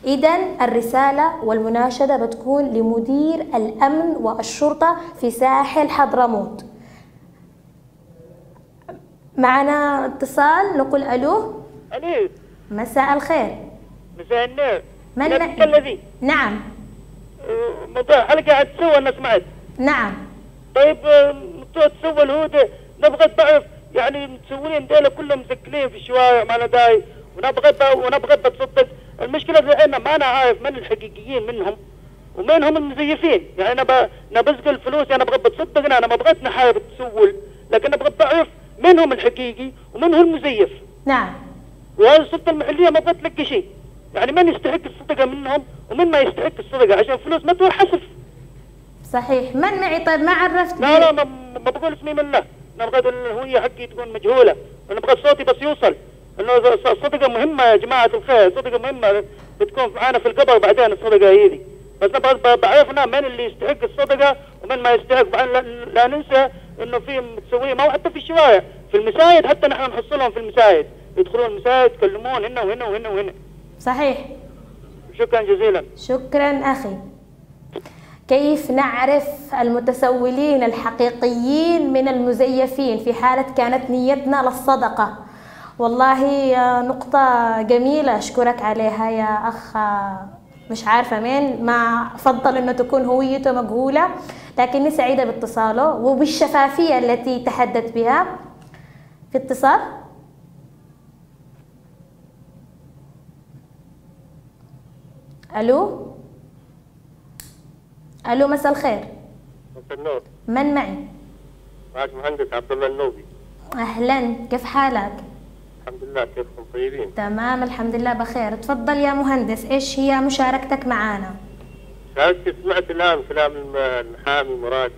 إذا الرسالة والمناشدة بتكون لمدير الأمن والشرطة في ساحل حضرموت. معنا اتصال نقول ألو؟ ألو. مساء الخير. مساء النور. من؟ تتكلمي نعم. موضوع حلقه عاد تسوى أنا سمعت؟ نعم. طيب تسوى الهودة نبغى تعرف يعني المتسولين ديلا كلهم مسكلين في الشوارع ما أنا داي. ونبغى ب- ونبغى بتصدق المشكلة اللي عندنا ما أنا عارف من الحقيقيين منهم ومين هم المزيفين. يعني أنا ب... أنا بزق الفلوس أنا أبغى بتصدق أنا ما بغيت نحارب التسول لكن أبغى بعرف مين هم الحقيقي ومين هو المزيف. نعم. وهذه السلطه المحلية ما بغيت تلقى شيء. يعني من يستحق الصدقه منهم ومن ما يستحق الصدقه عشان الفلوس ما تروح حسف صحيح. من معي؟ طيب ما عرفت لا لا ما, ما بقول اسمي من الله أنا أبغى الهوية حقي تكون مجهولة. أنا أبغى صوتي بس يوصل. إنه الص- الصدقه مهمة يا جماعة الخير الصدقه مهمة بتكون معانا في القبر بعدين الصدقة هذه بس بعرفنا من اللي يستحق الصدقة ومن ما يستحق. بعدين لا, ننسى إنه في متسويين ما حتى في الشوارع في المساجد حتى نحن نحصلهم في المساجد يدخلون المساجد يتكلمون هنا وهنا وهنا وهنا. صحيح. شكرا جزيلا. شكرا أخي. كيف نعرف المتسولين الحقيقيين من المزيفين في حالة كانت نيتنا للصدقة؟ والله نقطة جميلة أشكرك عليها يا أخ مش عارفة مين ما فضل أنه تكون هويته مجهولة لكني سعيدة باتصاله وبالشفافية التي تحدث بها. في اتصال؟ ألو؟ ألو مساء الخير. مساء النور. من معي؟ معك مهندس عبد الله النوبي. أهلا كيف حالك؟ الحمد لله كيفكم طيبين؟ تمام الحمد لله بخير. تفضل يا مهندس إيش هي مشاركتك معنا؟ سألت سمعت الآن كلام الم- المحامي مراد.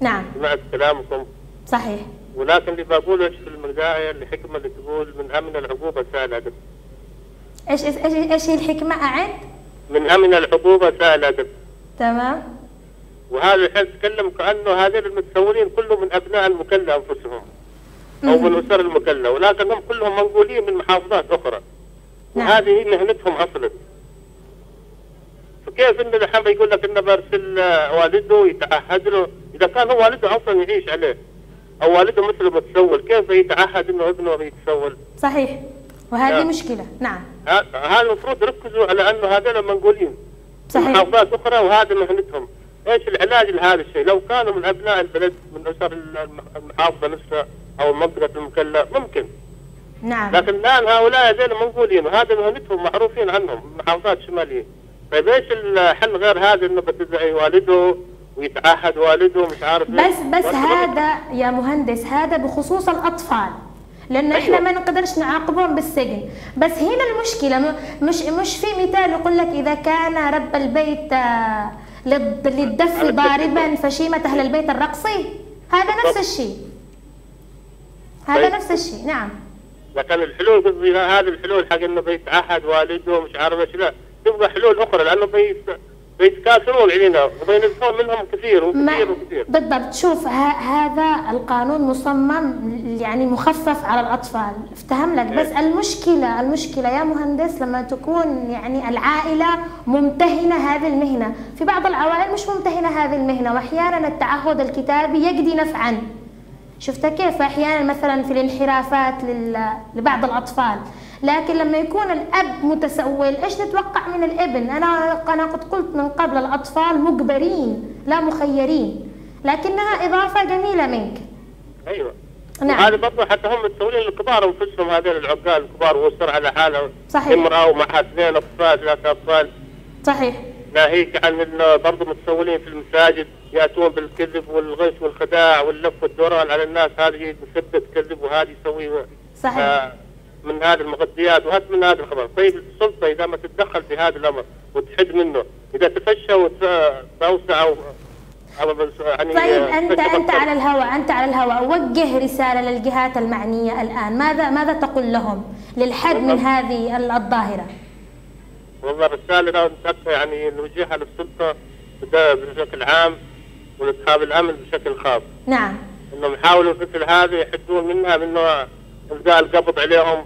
نعم. سمعت كلامكم. صحيح. ولكن اللي بقوله إيش في المقداية الحكمة اللي تقول من أمن العقوبة سهل أدب إيش إيش إيش, هي الحكمة؟ أعد؟ من أمن العقوبة سهل أدب تمام. وهذا الحين تكلم كأنه هذين المتسولين كلهم من أبناء المكلا أنفسهم. أو من أسر المكلا ولكن هم كلهم منقولين من محافظات أخرى. نعم. وهذه مهنتهم أصلا. فكيف إن الحين يقول لك إنه برسل والده يتعهد له؟ إذا كان هو والده أصلا يعيش عليه. أو والده مثله متسول كيف يتعهد إنه ابنه يتسول؟ صحيح. وهذه نعم. مشكلة. نعم. هذا المفروض يركزوا على أنه هذول منقولين. من صحيح. محافظات أخرى وهذا مهنتهم. إيش العلاج لهذا الشيء؟ لو كانوا من أبناء البلد من أسر الم- المحافظة نفسها أو منطقه المكلا ممكن. نعم. لكن الآن هؤلاء هذول منقولين وهذا مهنتهم معروفين عنهم محافظات شمالية. طيب إيش الحل غير هذا إنه بتدعي والده ويتعهد والده؟ مش عارف؟ بس بس هذا يا مهندس هذا بخصوص الأطفال. لأنه إحنا أيوة. ما نقدرش نعاقبهم بالسجن. بس هنا المشكلة م- مش مش في مثال يقول لك إذا كان رب البيت آه، للدف ضاربا فشيمة أهل البيت الرقصي. هذا نفس. الشيء. هذا طيب. نفس الشيء نعم. لكن الحلول قصدي هذه الحلول حق إنه بيتعهد والده مش عارف إيش لا. تبغى حلول أخرى لأنه بيت بيتكاثرون علينا وبينزلون منهم كثير وكثير وكثير. بالضبط. شوف ه- هذا القانون مصمم يعني مخفف على الأطفال. افتهم لك. بس المشكلة المشكلة يا مهندس لما تكون يعني العائلة ممتهنة هذه المهنة. في بعض العوائل مش ممتهنة هذه المهنة وأحيانا التعهد الكتابي يجدي نفعا. شفت كيف أحيانا مثلا في الانحرافات لبعض الأطفال. لكن لما يكون الأب متسول إيش نتوقع من الابن؟ أنا أنا قد قلت من قبل الأطفال مجبرين لا مخيرين. لكنها إضافة جميلة منك. أيوه. نعم. وهذا برضه حتى هم متسولين الكبار أنفسهم هذول العقال الكبار ويسر على حالهم. صحيح. امرأة ومعها اثنين أطفال ثلاثة أطفال. صحيح. ناهيك عن انه برضه متسولين في المساجد. يأتون بالكذب والغش والخداع واللف والدوران على الناس هذه مثبت كذب وهذه يسوي صحيح. آه، من هذه المغذيات وهذا من هذا الخبر طيب السلطة إذا ما تتدخل في هذا الأمر وتحد منه إذا تفشى وتوسع أو يعني طيب انت أنت. على الهواء أنت على الهواء وجه رسالة للجهات المعنية الآن ماذا ماذا تقول لهم للحد من. هذه الظاهرة والله نتأكد يعني نوجهها للسلطة بدا- بشكل عام ولأصحاب الأمن بشكل خاص. نعم. إنهم يحاولوا مثل هذا يحدون منها منه إلقاء القبض عليهم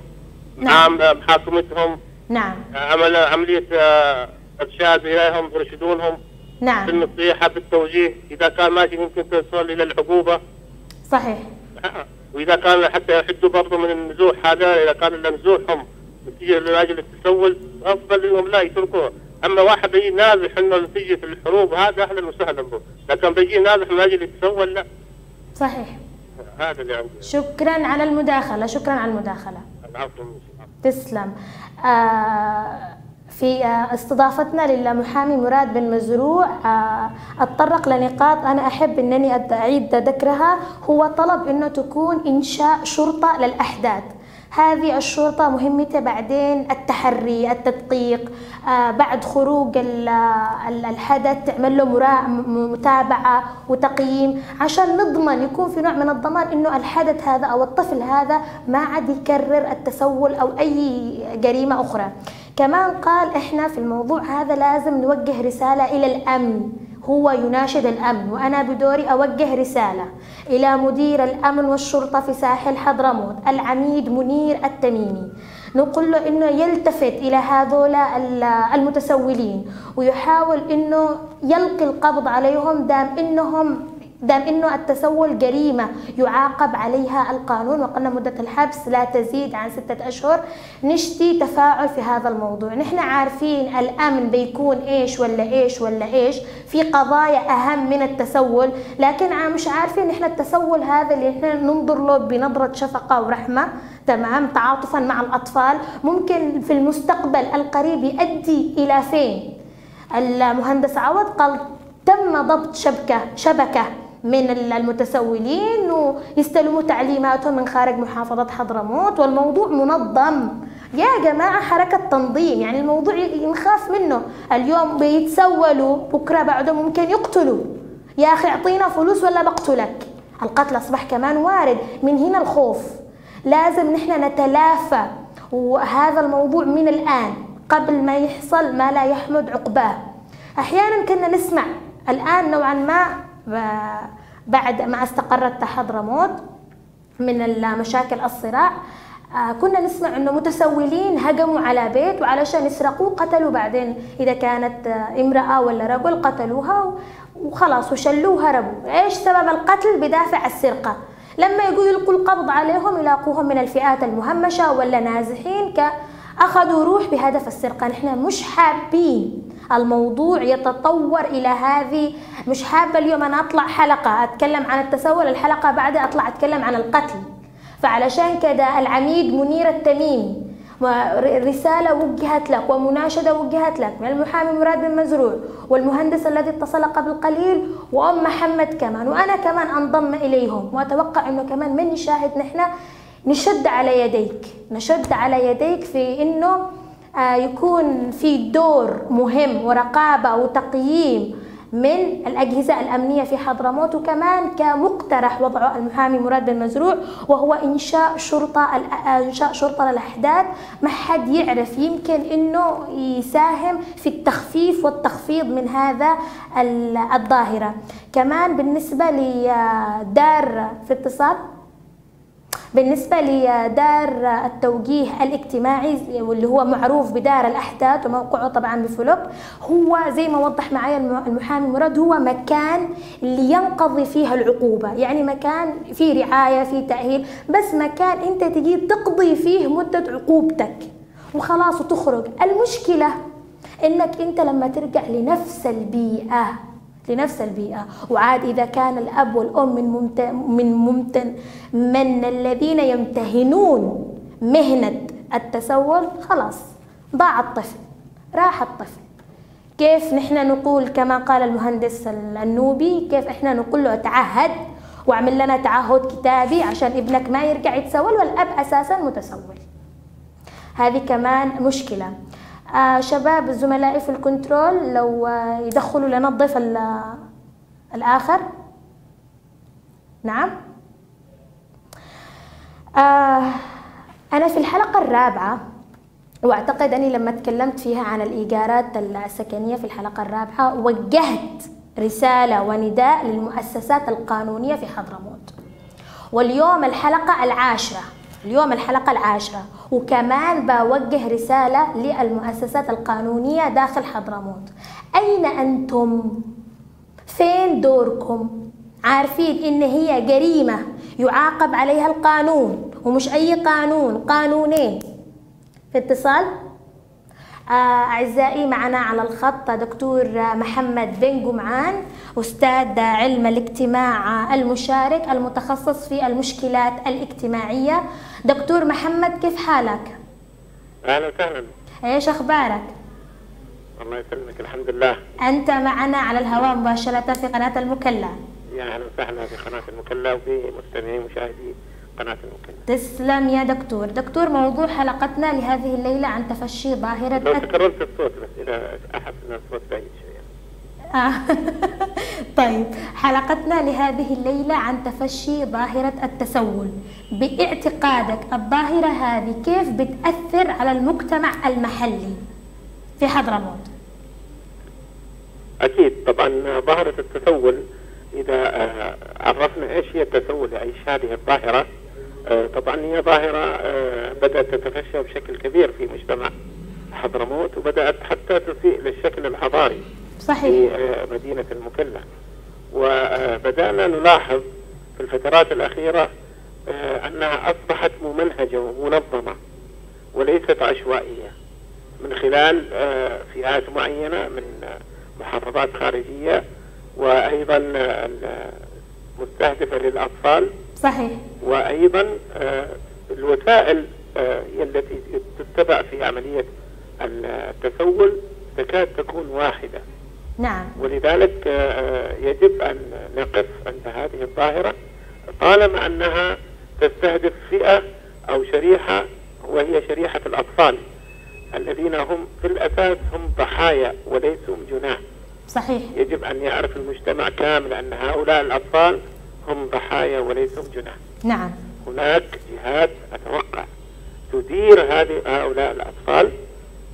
نعم. مع محاكمتهم نعم. عمل عملية آه، إرشاد إليهم يرشدونهم نعم. بالنصيحه بالتوجيه إذا كان ماشي ممكن توصل إلى العقوبة. صحيح. آه، وإذا كان حتى يحدوا برضه من النزوح هذا إذا كان نزوحهم نتيجه لأجل التسول أفضل إنهم لا يتركوه. أما واحد يجي نازح إنه نتيجه الحروب هذا أهلا وسهلا به لكن بيجي نازح من أجل التسول لا صحيح. هذا اللي عندي. شكرا على المداخلة شكرا على المداخلة. العفو. تسلم. آه في آه استضافتنا للمحامي مراد بن مزروع آه أتطرق لنقاط. أنا أحب إنني أعيد ذكرها هو طلب إنه تكون إنشاء شرطة للأحداث. هذه الشرطة مهمتها بعدين التحري التدقيق آه بعد خروج ال- ال- الحدث تعمل له متابعة وتقييم عشان نضمن يكون في نوع من الضمان إنه الحدث هذا أو الطفل هذا ما عاد يكرر التسول أو أي جريمة أخرى. كمان قال إحنا في الموضوع هذا لازم نوجه رسالة إلى الأمن. هو يناشد الأمن وأنا بدوري أوجه رسالة إلى مدير الأمن والشرطة في ساحل حضرموت العميد منير التميمي. نقول له إنه يلتفت إلى هذول ال- المتسولين ويحاول إنه يلقي القبض عليهم دام إنهم دام إنه التسول جريمة يعاقب عليها القانون. وقلنا مدة الحبس لا تزيد عن ستة أشهر. نشتي تفاعل في هذا الموضوع. نحن عارفين الأمن بيكون إيش ولا إيش ولا إيش. في قضايا أهم من التسول. لكن مش عارفين نحن التسول هذا اللي نحن ننظر له بنظرة شفقة ورحمة. تمام؟ تعاطفا مع الأطفال. ممكن في المستقبل القريب يؤدي إلى فين؟ المهندس عوض قال تم ضبط شبكة شبكة. من المتسولين ويستلموا تعليماتهم من خارج محافظة حضرموت والموضوع منظم. يا جماعة حركة تنظيم يعني الموضوع نخاف منه. اليوم بيتسولوا بكرة بعده ممكن يقتلوا. يا أخي أعطينا فلوس ولا بقتلك؟ القتل أصبح كمان وارد. من هنا الخوف. لازم نحن نتلافى. وهذا الموضوع من الآن قبل ما يحصل ما لا يحمد عقباه. أحيانا كنا نسمع الآن نوعا ما ب- بعد ما استقرت حضرموت من المشاكل الصراع آه، كنا نسمع إنه متسولين هجموا على بيت وعلشان يسرقوه قتلوا بعدين إذا كانت آه، امرأة ولا رجل قتلوها وخلاص وشلوه هربوا إيش سبب القتل؟ بدافع السرقة. لما يقولوا يلقوا القبض عليهم يلاقوهم من الفئات المهمشة ولا نازحين ك اخذوا روح بهدف السرقة. نحن مش حابين الموضوع يتطور إلى هذه. مش حابة اليوم أنا أطلع حلقة أتكلم عن التسول الحلقة بعدها أطلع أتكلم عن القتل. فعلشان كده العميد منير التميمي رسالة وجهت لك ومناشدة وجهت لك من المحامي مراد بن مزروع والمهندس الذي اتصل قبل قليل وأم محمد كمان وأنا كمان أنضم إليهم. وأتوقع أنه كمان من يشاهد نحن. نشد على يديك نشد على يديك في أنه يكون في دور مهم ورقابة وتقييم من الأجهزة الأمنية في حضرموت وكمان كمقترح وضعه المحامي مراد بن مزروع وهو إنشاء شرطة الأ- إنشاء شرطة للأحداث. ما حد يعرف يمكن إنه يساهم في التخفيف والتخفيض من هذا ال- الظاهرة. كمان بالنسبة لدار في اتصال بالنسبة لدار التوجيه الاجتماعي واللي هو معروف بدار الأحداث وموقعه طبعا بفلوب هو زي ما وضح معي الم- المحامي مراد هو مكان اللي ينقضي فيها العقوبة. يعني مكان فيه رعاية فيه تأهيل بس مكان أنت تجي تقضي فيه مدة عقوبتك وخلاص وتخرج. المشكلة إنك أنت لما ترجع لنفس البيئة لنفس البيئة. وعاد إذا كان الأب والأم من ممت... من ممتن من الذين يمتهنون مهنة التسول خلاص ضاع الطفل راح الطفل. كيف نحن نقول كما قال المهندس النوبي كيف إحنا نقول له تعهد واعمل لنا تعهد كتابي عشان ابنك ما يرجع يتسول والأب أساسا متسول. هذه كمان مشكلة. آه شباب زملائي في الكنترول لو آه يدخلوا لنا الضيف ال- الآخر. نعم. آه أنا في الحلقة الرابعة وأعتقد أني لما تكلمت فيها عن الإيجارات السكنية في الحلقة الرابعة وجهت رسالة ونداء للمؤسسات القانونية في حضرموت. واليوم الحلقة العاشرة. اليوم الحلقة العاشرة وكمان بوجه رسالة للمؤسسات القانونية داخل حضرموت أين أنتم؟ فين دوركم؟ عارفين إن هي جريمة يعاقب عليها القانون ومش أي قانون قانونين في اتصال أعزائي معنا على الخط دكتور محمد بن جمعان أستاذ علم الاجتماع المشارك المتخصص في المشكلات الاجتماعية. دكتور محمد كيف حالك؟ أهلا وسهلا. إيش أخبارك؟ الله يسلمك الحمد لله. أنت معنا على الهواء مباشرة في قناة المكلا. يا أهلا وسهلا في قناة المكلا وفي مستمعي مشاهدي قناة المكلا تسلم يا دكتور. دكتور موضوع حلقتنا لهذه الليلة عن تفشي ظاهرة لو تكررت الصوت بس اذا احس ان الصوت بعيد شوية. آه. طيب. حلقتنا لهذه الليلة عن تفشي ظاهرة التسول. باعتقادك الظاهرة هذه كيف بتأثر على المجتمع المحلي؟ في حضرموت. أكيد. طبعا ظاهرة التسول إذا آه، عرفنا إيش هي التسول إيش هذه الظاهرة آه، طبعا هي ظاهرة آه، بدأت تتفشى بشكل كبير في مجتمع حضرموت وبدأت حتى تسيء للشكل الحضاري صحيح. في آه، مدينة المكلا وبدأنا نلاحظ في الفترات الأخيرة آه، أنها أصبحت ممنهجة ومنظمة وليست عشوائية من خلال آه، فئات معينة من آه، محافظات خارجية وأيضا آه، مستهدفة للأطفال صحيح. وأيضا آه، الوسائل آه، التي تتبع في عملية التسول تكاد تكون واحدة. نعم. ولذلك آه، يجب أن نقف عند هذه الظاهرة. طالما أنها تستهدف فئة أو شريحة وهي شريحة الأطفال الذين هم في الأساس هم ضحايا وليسوا جناح. صحيح. يجب أن يعرف المجتمع كامل أن هؤلاء الأطفال هم ضحايا وليسوا جناح نعم. هناك جهات أتوقع. تدير هذه هؤلاء الأطفال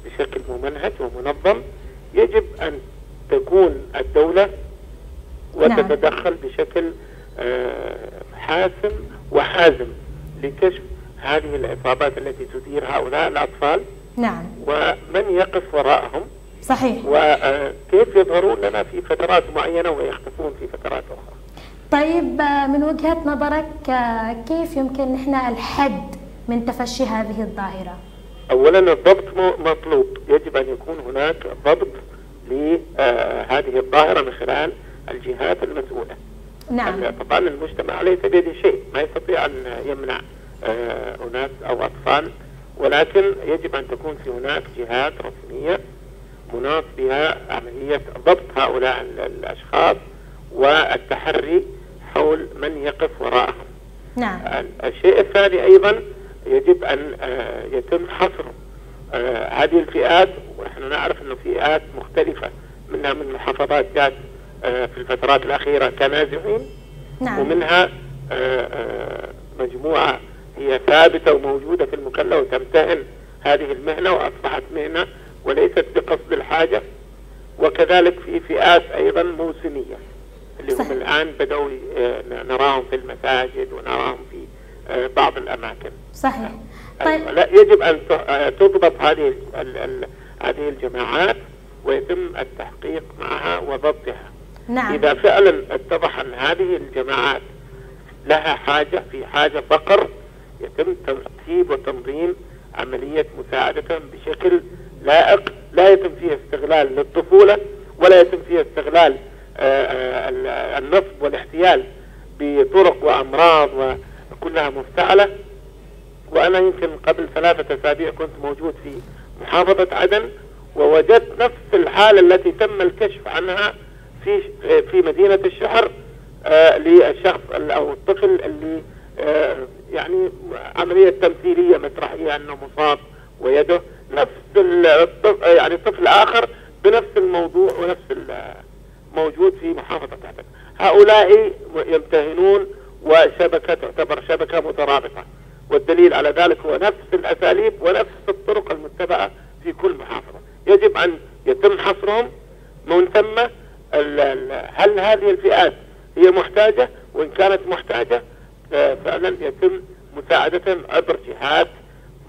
بشكل ممنهج ومنظم. يجب أن تكون الدولة وتتدخل بشكل آه، حاسم وحازم لكشف هذه العصابات التي تدير هؤلاء الأطفال. نعم. ومن يقف وراءهم؟ صحيح. وكيف يظهرون لنا في فترات معينة ويختفون في فترات أخرى؟ طيب من وجهة نظرك كيف يمكن نحن الحد من تفشي هذه الظاهرة اولا الضبط مطلوب. يجب أن يكون هناك ضبط لهذه الظاهره من خلال الجهات المسؤولة. نعم. طبعا المجتمع ليس بيده شيء ما يستطيع أن يمنع آه، أناس أو أطفال. ولكن يجب أن تكون في هناك جهات رسمية مناط بها عملية ضبط هؤلاء ال- الأشخاص والتحري حول من يقف وراءهم نعم. الشيء الثاني أيضا يجب أن آه، يتم حصر آه، هذه الفئات ونحن نعرف انه فئات مختلفة منها من محافظات جات آه، في الفترات الأخيرة كنازحين نعم. ومنها آه، آه، مجموعة هي ثابتة وموجودة في المكلا وتمتهن هذه المهنة وأصبحت مهنة وليست بقصد الحاجة وكذلك في فئات أيضا موسمية. اللي هم صحيح. الآن بدأوا آه، نراهم في المساجد ونراهم في آه، بعض الأماكن. صحيح. أيوة. طيب. لا يجب آه، تضبط هذه هذه الجماعات ويتم التحقيق معها وضبطها. نعم. إذا فعلا اتضح أن هذه الجماعات لها حاجة في حاجة فقر يتم ترتيب وتنظيم عملية مساعدتهم بشكل لائق. لا يتم فيه استغلال للطفولة ولا يتم فيه استغلال آه، آه، ال- النصب والاحتيال بطرق وأمراض وكلها مفتعلة. وأنا يمكن قبل ثلاثة أسابيع كنت موجود في محافظة عدن ووجدت نفس الحالة التي تم الكشف عنها في في مدينة الشحر آه، للشخص أو الطفل اللي آه، يعني عملية تمثيلية مسرحيه أنه مصاب ويده. نفس يعني طفل آخر بنفس الموضوع ونفس موجود في محافظة عدن هؤلاء يمتهنون وشبكة تعتبر شبكة مترابطة والدليل على ذلك هو نفس الأساليب ونفس الطرق المتبعة في كل محافظة. يجب أن يتم حصرهم من ثم هل هذه الفئات هي محتاجة؟ وإن كانت محتاجة آه، فعلا يتم مساعدتهم عبر جهات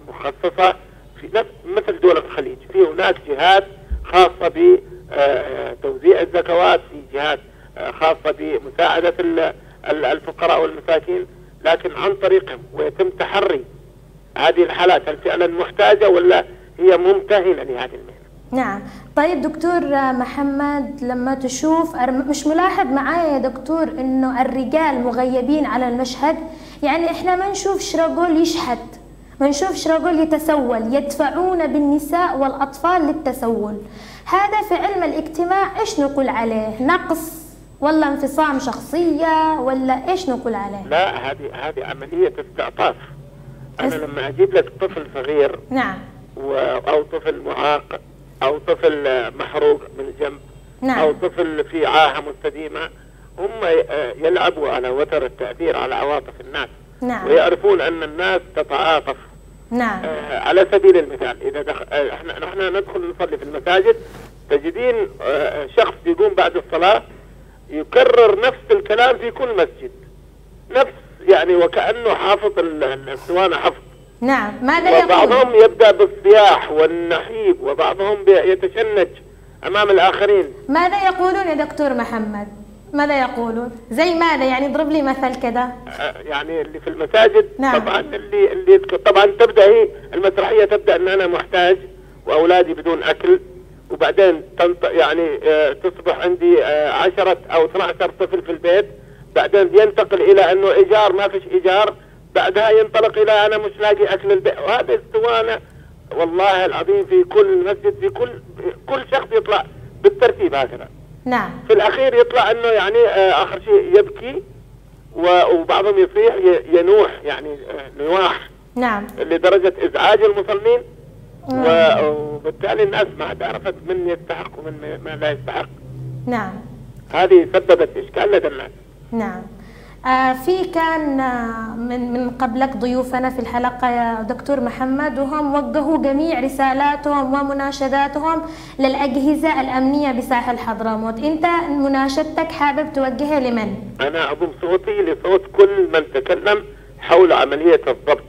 مخصصة في نفس مثل دول الخليج. في هناك جهات خاصة بتوزيع الزكوات في جهات آه، خاصة بمساعدة ال- ال- الفقراء والمساكين لكن عن طريقهم ويتم تحري هذه الحالات هل فعلا محتاجة ولا هي ممتهنة لهذه المهنة؟ نعم. طيب دكتور محمد لما تشوف مش ملاحظ معايا يا دكتور إنه الرجال مغيبين على المشهد؟ يعني إحنا ما نشوفش رجل يشحت ما نشوفش رجل يتسول يدفعون بالنساء والأطفال للتسول. هذا في علم الاجتماع إيش نقول عليه؟ نقص ولا انفصام شخصية ولا إيش نقول عليه؟ لا هذه هذه عملية استعطاف. أنا بس- لما أجيب لك طفل صغير نعم. و- أو طفل معاق أو طفل محروق من الجنب أو نعم طفل في عاهة مستديمة هم يلعبوا على وتر التأثير على عواطف الناس. نعم. ويعرفون أن الناس تتعاطف. نعم. آه، على سبيل المثال إذا دخ... آه، إحنا نحن ندخل نصلي في المساجد تجدين آه، شخص يقوم بعد الصلاة يكرر نفس الكلام في كل مسجد. نفس يعني وكأنه حافظ ال- الاسطوانة حفظ. نعم. ماذا يقول؟ وبعضهم يبدأ بالصياح والنحيب وبعضهم يتشنج أمام الآخرين. ماذا يقولون يا دكتور محمد؟ ماذا يقولون؟ زي ماذا؟ يعني اضرب لي مثل كذا. آه، يعني اللي في المساجد نعم. طبعا اللي اللي طبعا تبدأ هي المسرحية تبدأ إن أنا محتاج وأولادي بدون أكل وبعدين تنط يعني آه، تصبح عندي آه، عشرة أو 12 طفل في البيت. بعدين ينتقل إلى إنه إيجار ما فيش إيجار. بعدها ينطلق إلى أنا مش لاقي أكل البيت. وهذا اسطوانه والله العظيم في كل مسجد في كل كل شخص يطلع بالترتيب هكذا. نعم. في الأخير يطلع إنه يعني آه، آخر شيء يبكي وبعضهم يصيح ينوح يعني آه، نواح. نعم. لدرجة إزعاج المصلين. و- وبالتالي الناس ما عرفت من يستحق ومن ما لا يستحق. نعم. هذه سببت إشكال لدى الناس. نعم. في كان آه من من قبلك ضيوفنا في الحلقة يا دكتور محمد وهم وجهوا جميع رسالاتهم ومناشداتهم للأجهزة الأمنية بساحل حضرموت أنت مناشدتك حابب توجهها لمن؟ أنا أضم صوتي لصوت كل من تكلم حول عملية الضبط.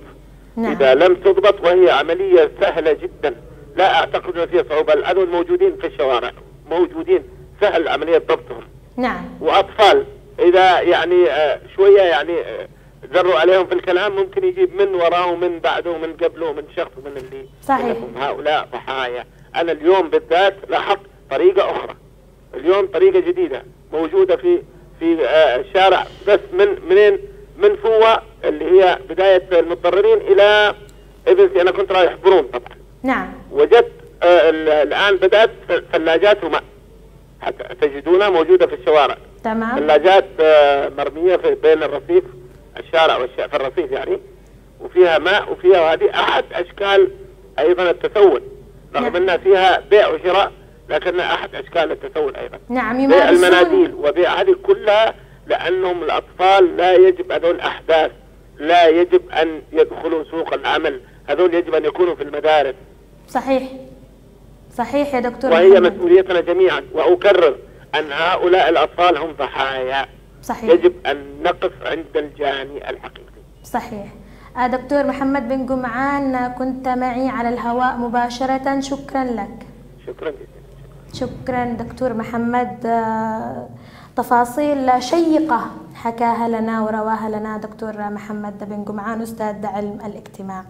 نعم. إذا لم تضبط وهي عملية سهلة جدا لا أعتقد أن فيها صعوبة. العدو الموجودين في الشوارع موجودين سهل عملية ضبطهم. نعم. وأطفال إذا يعني آه، شوية يعني آه، ذروا عليهم في الكلام ممكن يجيب من وراه ومن بعده ومن قبله ومن شخص ومن اللي صحيح. هؤلاء ضحايا. أنا اليوم بالذات لاحظت طريقة أخرى. اليوم طريقة جديدة موجودة في في آه، الشارع بس من منين؟ من فوة اللي هي بداية المتضررين إلى ابنتي أنا كنت رايح بروم طبعا. نعم. وجدت ال- الآن بدأت ثلاجات وماء. حتى تجدونها موجودة في الشوارع. تمام. ثلاجات آه، مرمية في بين الرصيف الشارع والشارع في الرصيف يعني وفيها ماء وفيها هذه أحد أشكال أيضا التسول. رغم نعم. أنها فيها بيع وشراء لكنها أحد أشكال التسول أيضا. نعم بيع المناديل وبيع هذه كلها لأنهم الأطفال لا يجب هذول أحداث لا يجب أن يدخلوا سوق العمل هذول يجب أن يكونوا في المدارس. صحيح. صحيح يا دكتور وهي محمد. مسؤوليتنا جميعا وأكرر أن هؤلاء الأطفال هم ضحايا. صحيح. يجب أن نقف عند الجاني الحقيقي. صحيح. آه، دكتور محمد بن جمعان كنت معي على الهواء مباشرة. شكرا لك. شكرا جزيلا. شكرا دكتور محمد. آه، تفاصيل شيقة حكاها لنا ورواها لنا دكتور محمد بن جمعان أستاذ علم الاجتماع.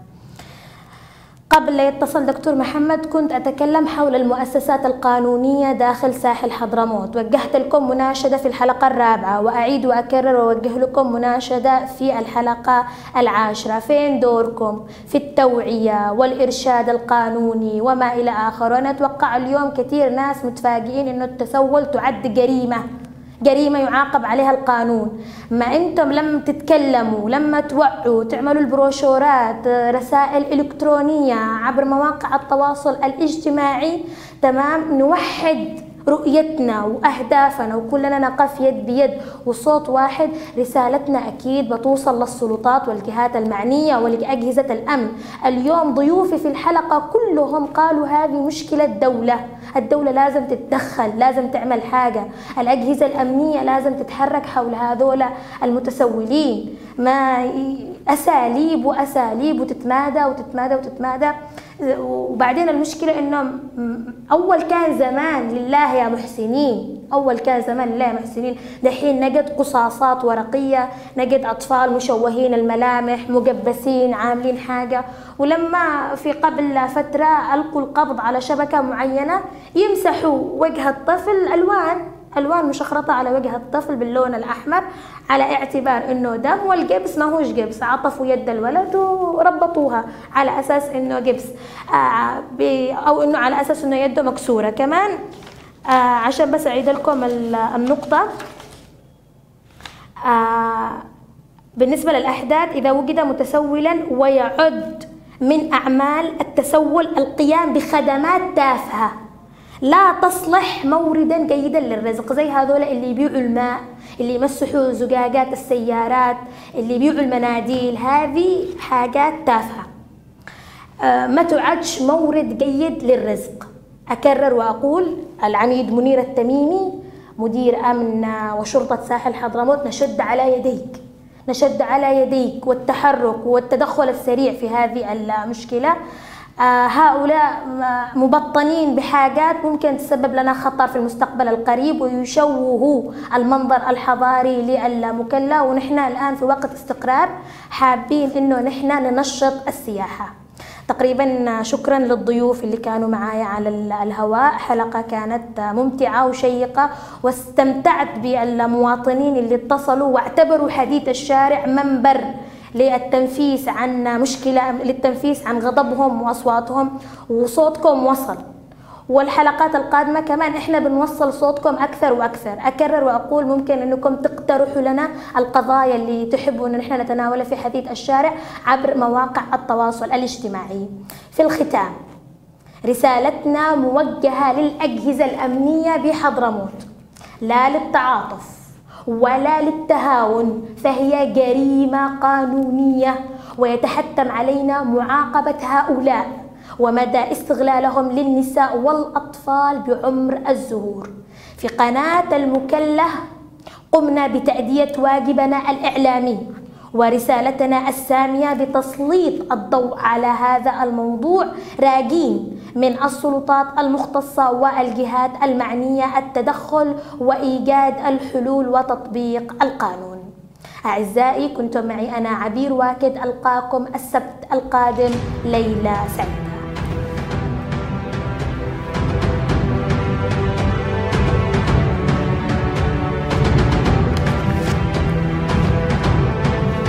قبل لا يتصل دكتور محمد كنت أتكلم حول المؤسسات القانونية داخل ساحل حضرموت. وجهت لكم مناشدة في الحلقة الرابعة وأعيد وأكرر وأوجه لكم مناشدة في الحلقة العاشرة. فين دوركم في التوعية والإرشاد القانوني وما إلى آخر؟ وأنا أتوقع اليوم كثير ناس متفاجئين أنه التسول تعد جريمة. جريمة يعاقب عليها القانون. ما أنتم لما تتكلموا لما توعوا تعملوا البروشورات رسائل إلكترونية عبر مواقع التواصل الاجتماعي. تمام؟ نوحد رؤيتنا وأهدافنا وكلنا نقف يد بيد. وصوت واحد رسالتنا أكيد بتوصل للسلطات والجهات المعنية ولأجهزة الأمن. اليوم ضيوفي في الحلقة كلهم قالوا هذه مشكلة دولة الدولة لازم تتدخل لازم تعمل حاجة. الأجهزة الأمنية لازم تتحرك حول هذول المتسولين. ما أساليب وأساليب وتتمادى وتتمادى وتتمادى. وبعدين المشكلة إنه أول كان زمان لله يا محسنين أول كان زمان لله يا محسنين. دحين نجد قصاصات ورقية نجد أطفال مشوهين الملامح مقبسين عاملين حاجة. ولما في قبل فترة ألقوا القبض على شبكة معينة يمسحوا وجه الطفل ألوان. الوان مشخرطة على وجه الطفل باللون الأحمر على اعتبار إنه دم والجبس ما هوش جبس عطفوا يد الولد وربطوها على أساس إنه جبس. آه أو إنه على أساس إنه يده مكسورة. كمان آه عشان بس أعيد لكم النقطة آه بالنسبة للأحداث إذا وجد متسولا ويعد من أعمال التسول القيام بخدمات تافهة. لا تصلح موردا جيدا للرزق زي هذول اللي يبيعوا الماء اللي يمسحوا زجاجات السيارات اللي يبيعوا المناديل هذه حاجات تافهة. آه ما تعدش مورد جيد للرزق. أكرر وأقول العميد منير التميمي مدير أمن وشرطة ساحل حضرموت نشد على يديك نشد على يديك والتحرك والتدخل السريع في هذه المشكلة. هؤلاء مبطنين بحاجات ممكن تسبب لنا خطر في المستقبل القريب ويشوهوا المنظر الحضاري للمكلا. ونحن الآن في وقت استقرار حابين إنه نحن ننشط السياحة. تقريبا شكرا للضيوف اللي كانوا معايا على الهواء. حلقة كانت ممتعة وشيقة واستمتعت بالمواطنين اللي اتصلوا واعتبروا حديث الشارع منبر للتنفيس عن مشكلة للتنفيس عن غضبهم وأصواتهم وصوتكم وصل. والحلقات القادمة كمان إحنا بنوصل صوتكم أكثر وأكثر. أكرر وأقول ممكن أنكم تقترحوا لنا القضايا اللي تحبوا أن نحن نتناولها في حديث الشارع عبر مواقع التواصل الاجتماعي. في الختام رسالتنا موجهة للأجهزة الأمنية بحضرموت. لا للتعاطف. ولا للتهاون فهي جريمة قانونية ويتحتم علينا معاقبة هؤلاء ومدى استغلالهم للنساء والأطفال بعمر الزهور. في قناة المكلة قمنا بتأدية واجبنا الإعلامي. ورسالتنا السامية بتسليط الضوء على هذا الموضوع. راجين من السلطات المختصة والجهات المعنية التدخل وإيجاد الحلول وتطبيق القانون. أعزائي كنتم معي أنا عبير واكد ألقاكم السبت القادم ليلى سعيد